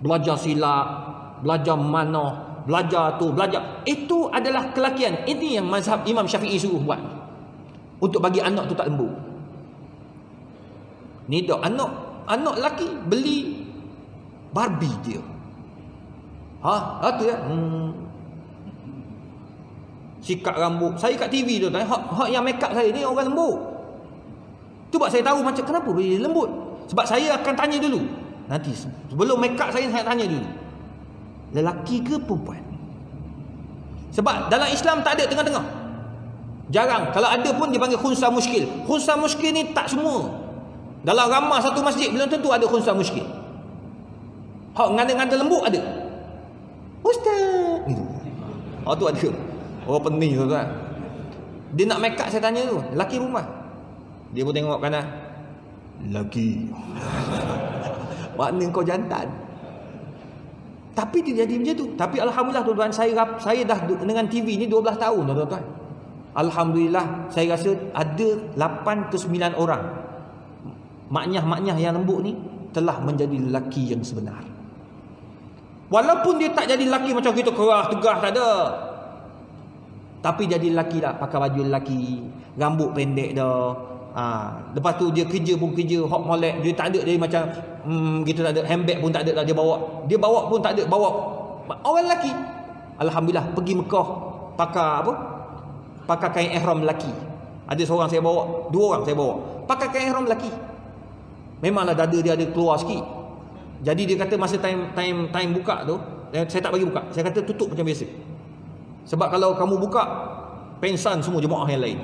Belajar silat, belajar mana, belajar tu, belajar. Itu adalah kelakian. Ini yang mazhab Imam Syafi'i suruh buat untuk bagi anak tu tak lembut. Ni dok anak anak lelaki beli Barbie dia. Ha, ha tu ya. Hmm. Sikat rambut. Saya kat TV tu tanya, hak, hak yang make up saya ni orang lembut. Tu buat saya tahu macam kenapa beli lembut. Sebab saya akan tanya dulu. Nanti sebelum make up saya saya tanya dulu. Lelaki ke perempuan? Sebab dalam Islam tak ada tengah-tengah. Jarang. Kalau ada pun dipanggil khunsa muskil. Khunsa muskil ni tak semua. Dalam ramah satu masjid belum tentu ada khunsa muskil. Hak ngada-ngada lembut ada. Ustaz. Gitu. Oh tu ada. Oh pening tu kan. Dia nak make up saya tanya tu. Laki rumah. Dia pun tengok kanan. Laki. *laughs* Makna kau jantan. Tapi dia jadi macam tu. Tapi Alhamdulillah tuan-tuan. Saya, saya dah dengan TV ni 12 tahun tuan-tuan. Alhamdulillah saya rasa ada 8 ke 9 orang maknyah-maknyah yang lembut ni telah menjadi lelaki yang sebenar. Walaupun dia tak jadi lelaki macam kita keras, tegah tak ada. Tapi jadi lelaki lah, pakai baju lelaki, rambut pendek dah. Ha, lepas tu dia kerja pun kerja hot molek, dia tak ada dia macam hmm, gitu tak ada handbag pun tak ada lah dia bawa. Dia bawa pun tak ada bawa orang lelaki. Alhamdulillah pergi Mekah pakai apa? pakai kain ihram lelaki. Ada seorang saya bawa, dua orang saya bawa. Pakai kain ihram lelaki. Memanglah dada dia ada keluar sikit. Jadi dia kata masa time time time buka tu, eh, saya tak bagi buka. Saya kata tutup macam biasa. Sebab kalau kamu buka, pensan semua jemaah yang lain.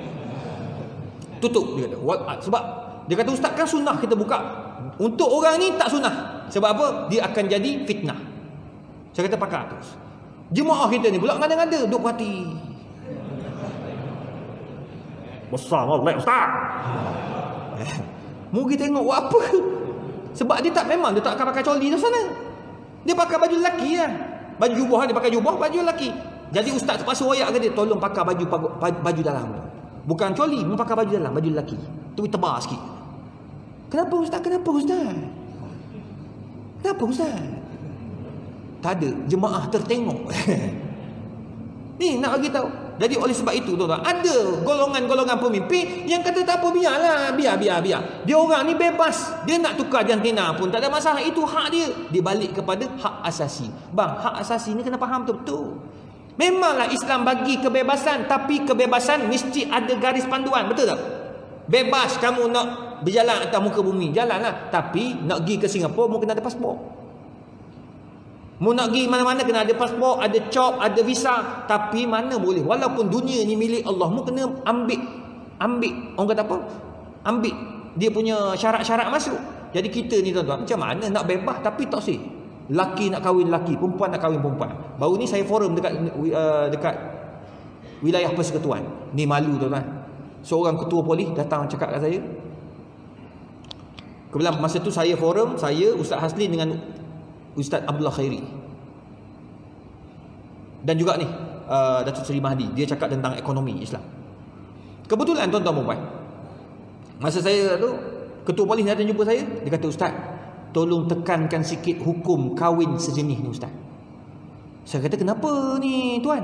Tutup dia kata. Ah, sebab dia kata ustaz kan sunnah kita buka. Untuk orang ni tak sunnah. Sebab apa? Dia akan jadi fitnah. Saya kata pakai terus. Jemaah kita ni pula ngada-ngada duk hati. Besar molek ustaz. Mu kita tengok buat apa? Sebab dia tak memang dia tak akan pakai coli di sana. Dia pakai baju lelaki lah. Baju jubah dia pakai jubah baju lelaki. Jadi ustaz terpaksa wayak ke dia tolong pakai baju baju dalam. Bukan coli, mu pakai baju dalam, baju lelaki. Tu tebal sikit. Kenapa ustaz? Kenapa ustaz? Kenapa ustaz? Tak ada jemaah tertengok. *laughs* Ni nak bagi tahu. Jadi oleh sebab itu tuan-tuan, ada golongan-golongan pemimpin yang kata tak apa biarlah, biar biar biar. Dia orang ni bebas. Dia nak tukar jantina pun tak ada masalah. Itu hak dia. Dia balik kepada hak asasi. Bang, hak asasi ni kena faham betul-betul. Memanglah Islam bagi kebebasan, tapi kebebasan mesti ada garis panduan, betul tak? Bebas kamu nak berjalan atas muka bumi, jalanlah. Tapi nak pergi ke Singapura, mungkin ada pasport. Mu nak pergi mana-mana kena ada pasport, ada cop, ada visa. Tapi mana boleh. Walaupun dunia ni milik Allah. Mu kena ambil. Ambil. Orang kata apa? Ambil. Dia punya syarat-syarat masuk. Jadi kita ni tuan-tuan. Macam mana nak bebas tapi tak sih. Laki nak kahwin laki. Perempuan nak kahwin perempuan. Baru ni saya forum dekat uh, dekat wilayah persekutuan. Ni malu tuan-tuan. Seorang ketua polis datang cakap kat saya. Kebetulan masa tu saya forum. Saya Ustaz Hasli dengan Ustaz Abdullah Khairi dan juga ni uh, Datuk Seri Mahdi dia cakap tentang ekonomi Islam kebetulan tuan-tuan puan masa saya tu ketua polis datang jumpa saya dia kata Ustaz tolong tekankan sikit hukum kahwin sejenis ni ustaz. Saya kata kenapa ni tuan?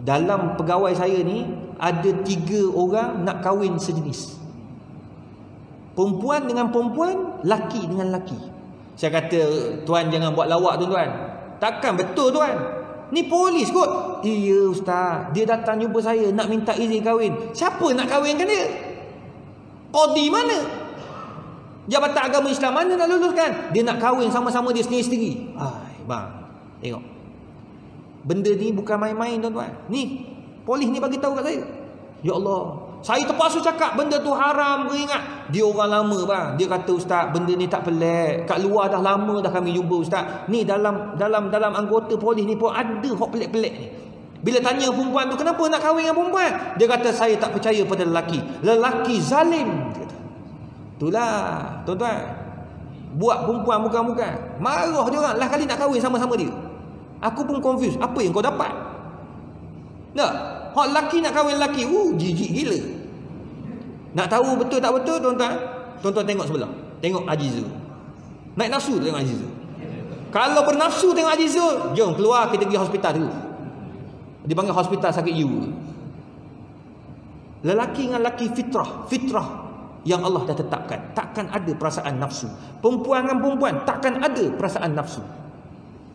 Dalam pegawai saya ni ada tiga orang nak kahwin sejenis. Perempuan dengan perempuan laki dengan laki. Saya kata tuan jangan buat lawak tuan-tuan. Takkan betul tuan. Ni polis kot. Iya ustaz. Dia datang jumpa saya nak minta izin kahwin. Siapa nak kahwinkan dia? Qadi mana? Jabatan agama Islam mana nak luluskan? Dia nak kahwin sama-sama dia sendiri-sendiri. Ai, bang. Tengok. Benda ni bukan main-main tuan-tuan. Ni, polis ni bagi tahu kat saya. Ya Allah. Saya terpaksa cakap benda tu haram ingat. Dia orang lama bang. Dia kata ustaz, benda ni tak pelik. Kat luar dah lama dah kami jumpa ustaz. Ni dalam dalam dalam anggota polis ni pun ada hok pelik-pelik ni. Bila tanya perempuan tu kenapa nak kahwin dengan perempuan? Dia kata saya tak percaya pada lelaki. Lelaki zalim. Itulah, tuan-tuan. Buat perempuan bukan-bukan. Marah dia orang lah kali nak kahwin sama-sama dia. Aku pun confused. Apa yang kau dapat? Tak? Hak lelaki nak kahwin lelaki. Uh, jijik gila. Nak tahu betul tak betul tuan-tuan? Tuan-tuan tengok sebelah. Tengok Ajizu. Naik nafsu tengok Ajizu. Kalau bernafsu tengok Ajizu, jom keluar kita pergi hospital dulu. Dipanggil hospital sakit you. Lelaki dengan lelaki fitrah, fitrah yang Allah dah tetapkan. Takkan ada perasaan nafsu. Perempuan dengan perempuan takkan ada perasaan nafsu.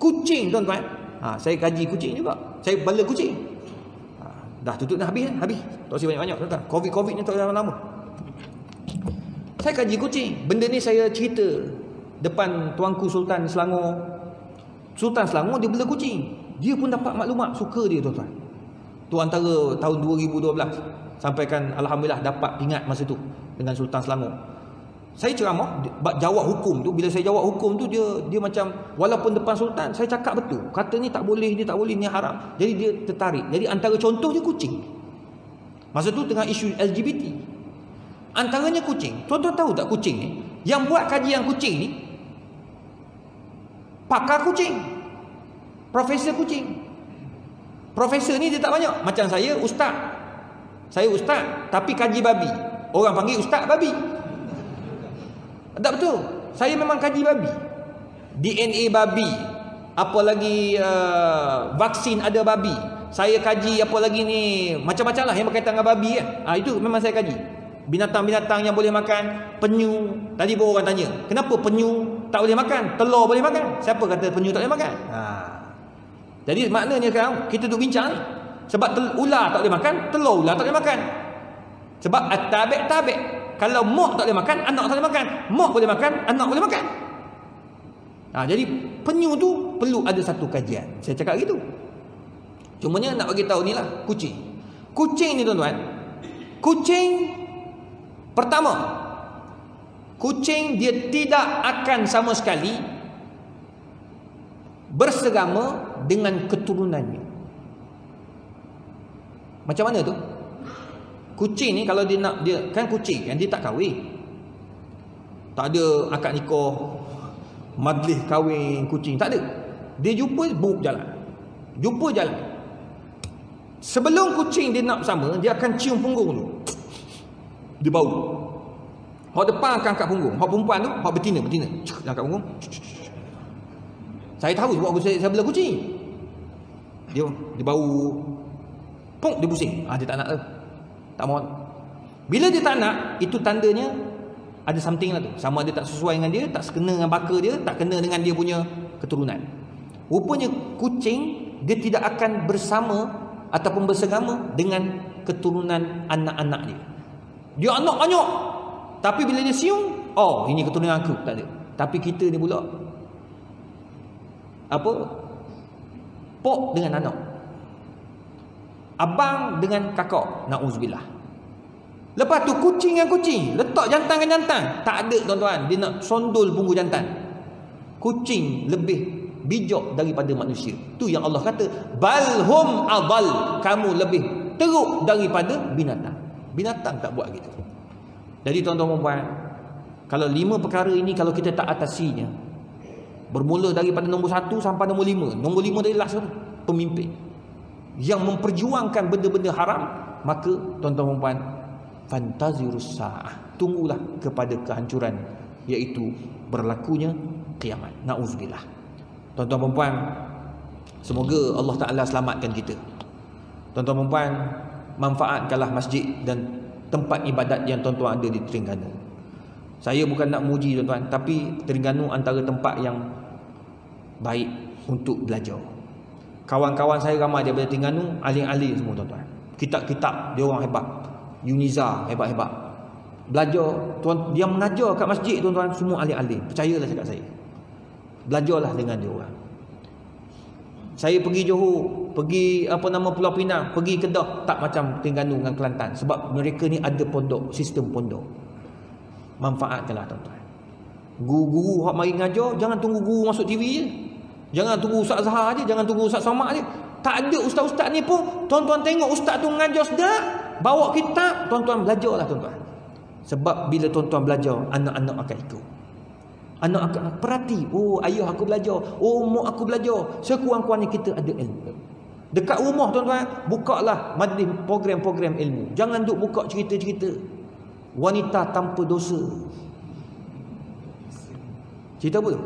Kucing tuan-tuan. Ha, saya kaji kucing juga. Saya bala kucing. Ha, dah tutup dah habis habis. Tak usah banyak-banyak tuan-tuan. Covid-covid ni tak lama-lama. Saya kaji kucing. Benda ni saya cerita depan tuanku Sultan Selangor. Sultan Selangor dia bela kucing. Dia pun dapat maklumat suka dia tuan-tuan. Tu antara tahun 2012 sampaikan alhamdulillah dapat ingat masa tu dengan Sultan Selangor. Saya ceramah jawab hukum tu bila saya jawab hukum tu dia dia macam walaupun depan sultan saya cakap betul. Kata ni tak boleh, ni tak boleh, ni haram. Jadi dia tertarik. Jadi antara contoh dia kucing. Masa tu tengah isu LGBT. Antaranya kucing. Tuan-tuan tahu tak kucing ni? Yang buat kajian kucing ni pakar kucing. Profesor kucing. Profesor ni dia tak banyak. Macam saya, ustaz. Saya ustaz, tapi kaji babi. Orang panggil ustaz babi. Tak betul. Saya memang kaji babi. DNA babi. Apa lagi uh, vaksin ada babi. Saya kaji apa lagi ni. Macam-macam lah yang berkaitan dengan babi kan. Ha, itu memang saya kaji. Binatang-binatang yang boleh makan. Penyu. Tadi pun orang tanya. Kenapa penyu tak boleh makan? Telur boleh makan. Siapa kata penyu tak boleh makan? Haa. Jadi maknanya sekarang kita duduk bincang ni. Sebab ular tak boleh makan, telur ular tak boleh makan. Sebab at-tabi' tabi'. Kalau mak tak boleh makan, anak tak boleh makan. Mak boleh makan, anak boleh makan. Ha, jadi penyu tu perlu ada satu kajian. Saya cakap gitu. Cumanya nak bagi tahu ni lah kucing. Kucing ni tuan-tuan. Kucing pertama kucing dia tidak akan sama sekali bersegama dengan keturunannya. Macam mana tu? Kucing ni kalau dia nak dia kan kucing kan dia tak kahwin. Tak ada akad nikah, majlis kahwin kucing, tak ada. Dia jumpa buk jalan. Jumpa jalan. Sebelum kucing dia nak bersama, dia akan cium punggung tu. Dia bau. Hak depan akan angkat punggung. Hak perempuan tu, hak betina, betina. Angkat punggung. Saya tahu sebab saya, saya bela kucing dia dia bau pong dia pusing ah dia tak nak tu tak mau bila dia tak nak itu tandanya ada something lah tu. Sama dia tak sesuai dengan dia tak sekena dengan baka dia tak kena dengan dia punya keturunan. Rupanya kucing dia tidak akan bersama ataupun bersegama dengan keturunan anak-anak dia. Dia anak banyak tapi bila dia siung oh ini keturunan aku. Tak ada. Tapi kita ni pula apa Pok dengan anak. Abang dengan kakak. Na'udzubillah. Lepas tu kucing dengan kucing. Letak jantan dengan jantan. Tak ada tuan-tuan. Dia nak sondol punggu jantan. Kucing lebih bijak daripada manusia. Tu yang Allah kata. Balhum adal. Kamu lebih teruk daripada binatang. Binatang tak buat gitu. Jadi tuan-tuan puan Kalau lima perkara ini kalau kita tak atasinya. Bermula daripada nombor satu sampai nombor lima. Nombor lima dari last tu. Pemimpin. Yang memperjuangkan benda-benda haram. Maka tuan-tuan dan puan. Fantazirus sa'ah. Tunggulah kepada kehancuran iaitu berlakunya kiamat nauzubillah tuan-tuan puan semoga Allah Taala selamatkan kita tuan-tuan puan manfaatkanlah masjid dan tempat ibadat yang tuan-tuan ada di Terengganu saya bukan nak muji tuan-tuan tapi Terengganu antara tempat yang baik untuk belajar kawan-kawan saya ramai daripada Terengganu ahli-ahli semua tuan-tuan. Kitab-kitab dia orang hebat. Uniza hebat-hebat. Belajar tuan dia mengajar kat masjid tuan-tuan semua ahli-ahli. Percayalah cakap saya. Belajarlah dengan dia orang. Saya pergi Johor pergi apa nama Pulau Pinang pergi Kedah tak macam Terengganu dengan Kelantan. Sebab mereka ni ada pondok sistem pondok. Manfaatkanlah tuan-tuan. Guru-guru hak mari ngajar jangan tunggu guru masuk TV je jangan tunggu Ustaz Zahar je jangan tunggu Ustaz Somad je tak ada ustaz-ustaz ni pun tuan-tuan tengok ustaz tu mengajar sedap bawa kitab tuan-tuan belajarlah tuan-tuan sebab bila tuan-tuan belajar, anak-anak akan ikut. Anak akan perhati, oh ayah aku belajar, oh mak aku belajar. Sekurang-kurangnya kita ada ilmu. Dekat rumah tuan-tuan, bukalah majlis program-program ilmu. Jangan duk buka cerita-cerita. Wanita tanpa dosa. Cerita apa tu?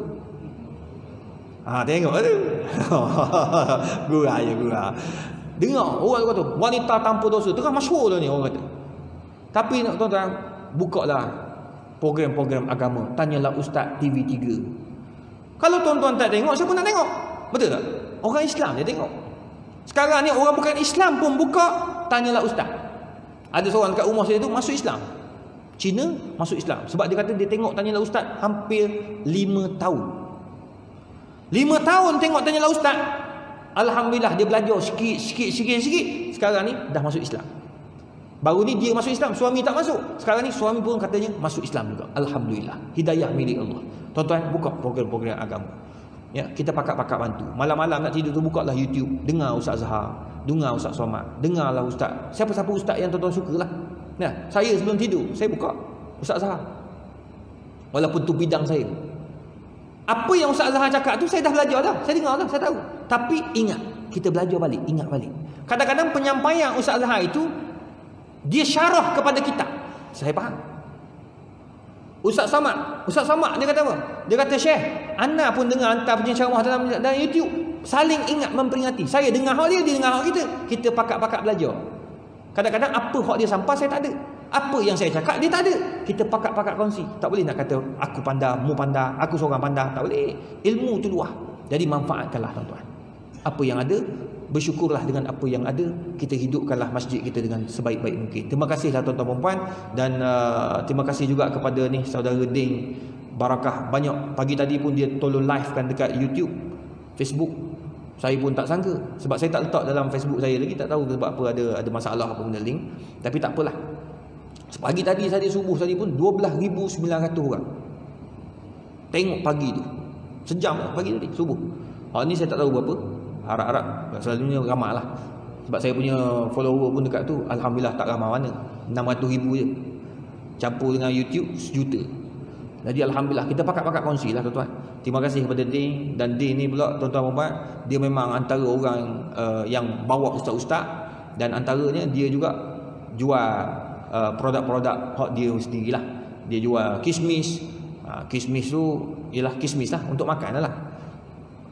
Ha, tengok. Tu. *laughs* gurau ya gurau. Dengar orang kata wanita tanpa dosa. Tengah masyhur ni orang kata. Tapi tuan-tuan, bukalah program-program agama. Tanyalah ustaz TV3 kalau tuan-tuan tak tengok siapa nak tengok? Betul tak? Orang Islam dia tengok. Sekarang ni orang bukan Islam pun buka tanyalah ustaz. Ada seorang dekat rumah saya tu masuk Islam. Cina masuk Islam. Sebab dia kata dia tengok tanyalah ustaz hampir 5 tahun 5 tahun tengok tanyalah ustaz Alhamdulillah dia belajar sikit sikit sikit sikit sekarang ni dah masuk Islam Baru ni dia masuk Islam, suami tak masuk. Sekarang ni suami pun katanya masuk Islam juga. Alhamdulillah. Hidayah milik Allah. Tuan-tuan buka program-program agama. Ya, kita pakak-pakak bantu. Malam-malam nak tidur tu buka lah YouTube, dengar Ustaz Zahar, dengar Ustaz Somad, dengarlah ustaz. Siapa-siapa ustaz yang tuan-tuan sukalah. Ya, saya sebelum tidur, saya buka Ustaz Zahar. Walaupun tu bidang saya. Apa yang Ustaz Zahar cakap tu saya dah belajar dah. Saya dengar dah, saya tahu. Tapi ingat, kita belajar balik, ingat balik. Kadang-kadang penyampaian Ustaz Zahar itu dia syarah kepada kita. Saya faham. Ustaz Samad, Ustaz Samad dia kata apa? Dia kata Syekh, anda pun dengar hantar punya ceramah dalam dalam YouTube, saling ingat memperingati. Saya dengar hal dia, dia dengar hal kita. Kita pakat-pakat belajar. Kadang-kadang apa hak dia sampai saya tak ada. Apa yang saya cakap dia tak ada. Kita pakat-pakat kongsi. Tak boleh nak kata aku pandai, mu pandai, aku seorang pandai, tak boleh. Ilmu tu luah. Jadi manfaatkanlah tuan-tuan. Apa yang ada bersyukurlah dengan apa yang ada. Kita hidupkanlah masjid kita dengan sebaik-baik mungkin. Terima kasihlah tuan-tuan puan dan uh, terima kasih juga kepada ni saudara Ding. Barakah banyak. Pagi tadi pun dia tolong live kan dekat YouTube Facebook. Saya pun tak sangka. Sebab saya tak letak dalam Facebook saya lagi. Tak tahu sebab apa ada ada masalah apa benda link. Tapi tak apalah pagi tadi saya subuh tadi pun 12900 orang. Tengok pagi tu. Sejam lah pagi tadi subuh. Ha, ni saya tak tahu berapa. Harap-harap selalunya ramai lah. Sebab saya punya follower pun dekat tu Alhamdulillah tak ramai mana. 600 ribu je. Campur dengan YouTube sejuta. Jadi Alhamdulillah kita pakat-pakat kongsi lah tuan-tuan. Terima kasih kepada Din. Dan Din ni pula tuan-tuan dan dia memang antara orang uh, yang bawa ustaz-ustaz. Dan antaranya dia juga jual uh, produk-produk hot dia sendirilah dia jual kismis uh, kismis tu ialah kismis lah untuk makan lah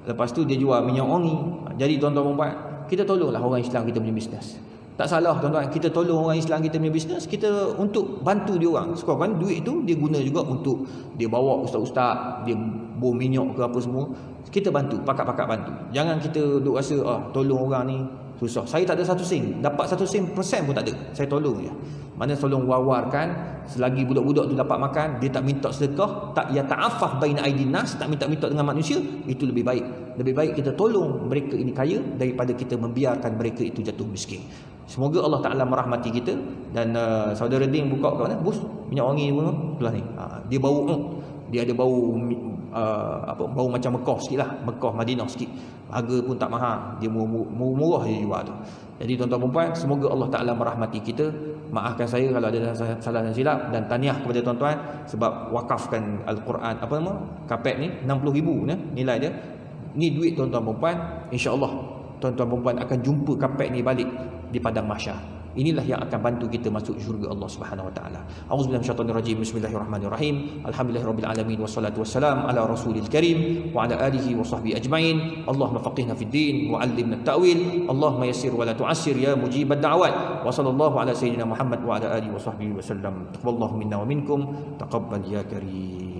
Lepas tu dia jual minyak wangi. Jadi tuan-tuan puan, kita tolonglah orang Islam kita punya bisnes. Tak salah tuan-tuan, kita tolong orang Islam kita punya bisnes, kita untuk bantu dia orang. Sekurang duit tu dia guna juga untuk dia bawa ustaz-ustaz, dia bom minyak ke apa semua. Kita bantu, pakat-pakat bantu. Jangan kita duk rasa, ah, tolong orang ni susah. Saya tak ada satu sen. Dapat satu sen persen pun tak ada. Saya tolong je. Mana tolong wawarkan selagi budak-budak tu dapat makan, dia tak minta sedekah, tak ya ta'affaf baina aidin nas, tak minta-minta dengan manusia, itu lebih baik. Lebih baik kita tolong mereka ini kaya daripada kita membiarkan mereka itu jatuh miskin. Semoga Allah Taala merahmati kita dan uh, saudara Ding buka kat mana? Bus minyak wangi pun. Ha, dia bau uh, dia ada bau uh, apa bau macam Mekah sikitlah, Mekah Madinah sikit. Harga pun tak mahal, dia murah-murah dia jual tu. Jadi tuan-tuan puan, semoga Allah Taala merahmati kita. Maafkan saya kalau ada salah dan silap dan tahniah kepada tuan-tuan sebab wakafkan Al-Quran apa nama? Kapet ni 60,000 ya nilai dia. Ni duit tuan-tuan puan, insya-Allah tuan-tuan puan akan jumpa kapet ni balik di padang mahsyar. Inilah yang akan bantu kita masuk syurga Allah Subhanahu wa taala. Auzubillahi minasyaitonir rajim bismillahirrahmanirrahim. Alhamdulillahirabbil alamin wassalatu wassalam ala rasulil karim wa ala alihi wa sahbihi ajmain. Allahumma faqihna fid din wa 'allimna at-ta'wil. Allahumma yassir wa la tu'assir ya mujibad da'wat wa sallallahu ala sayyidina Muhammad wa ala alihi wa sahbihi wa sallam. Taqabbalallahu minna wa minkum. Taqabbal ya karim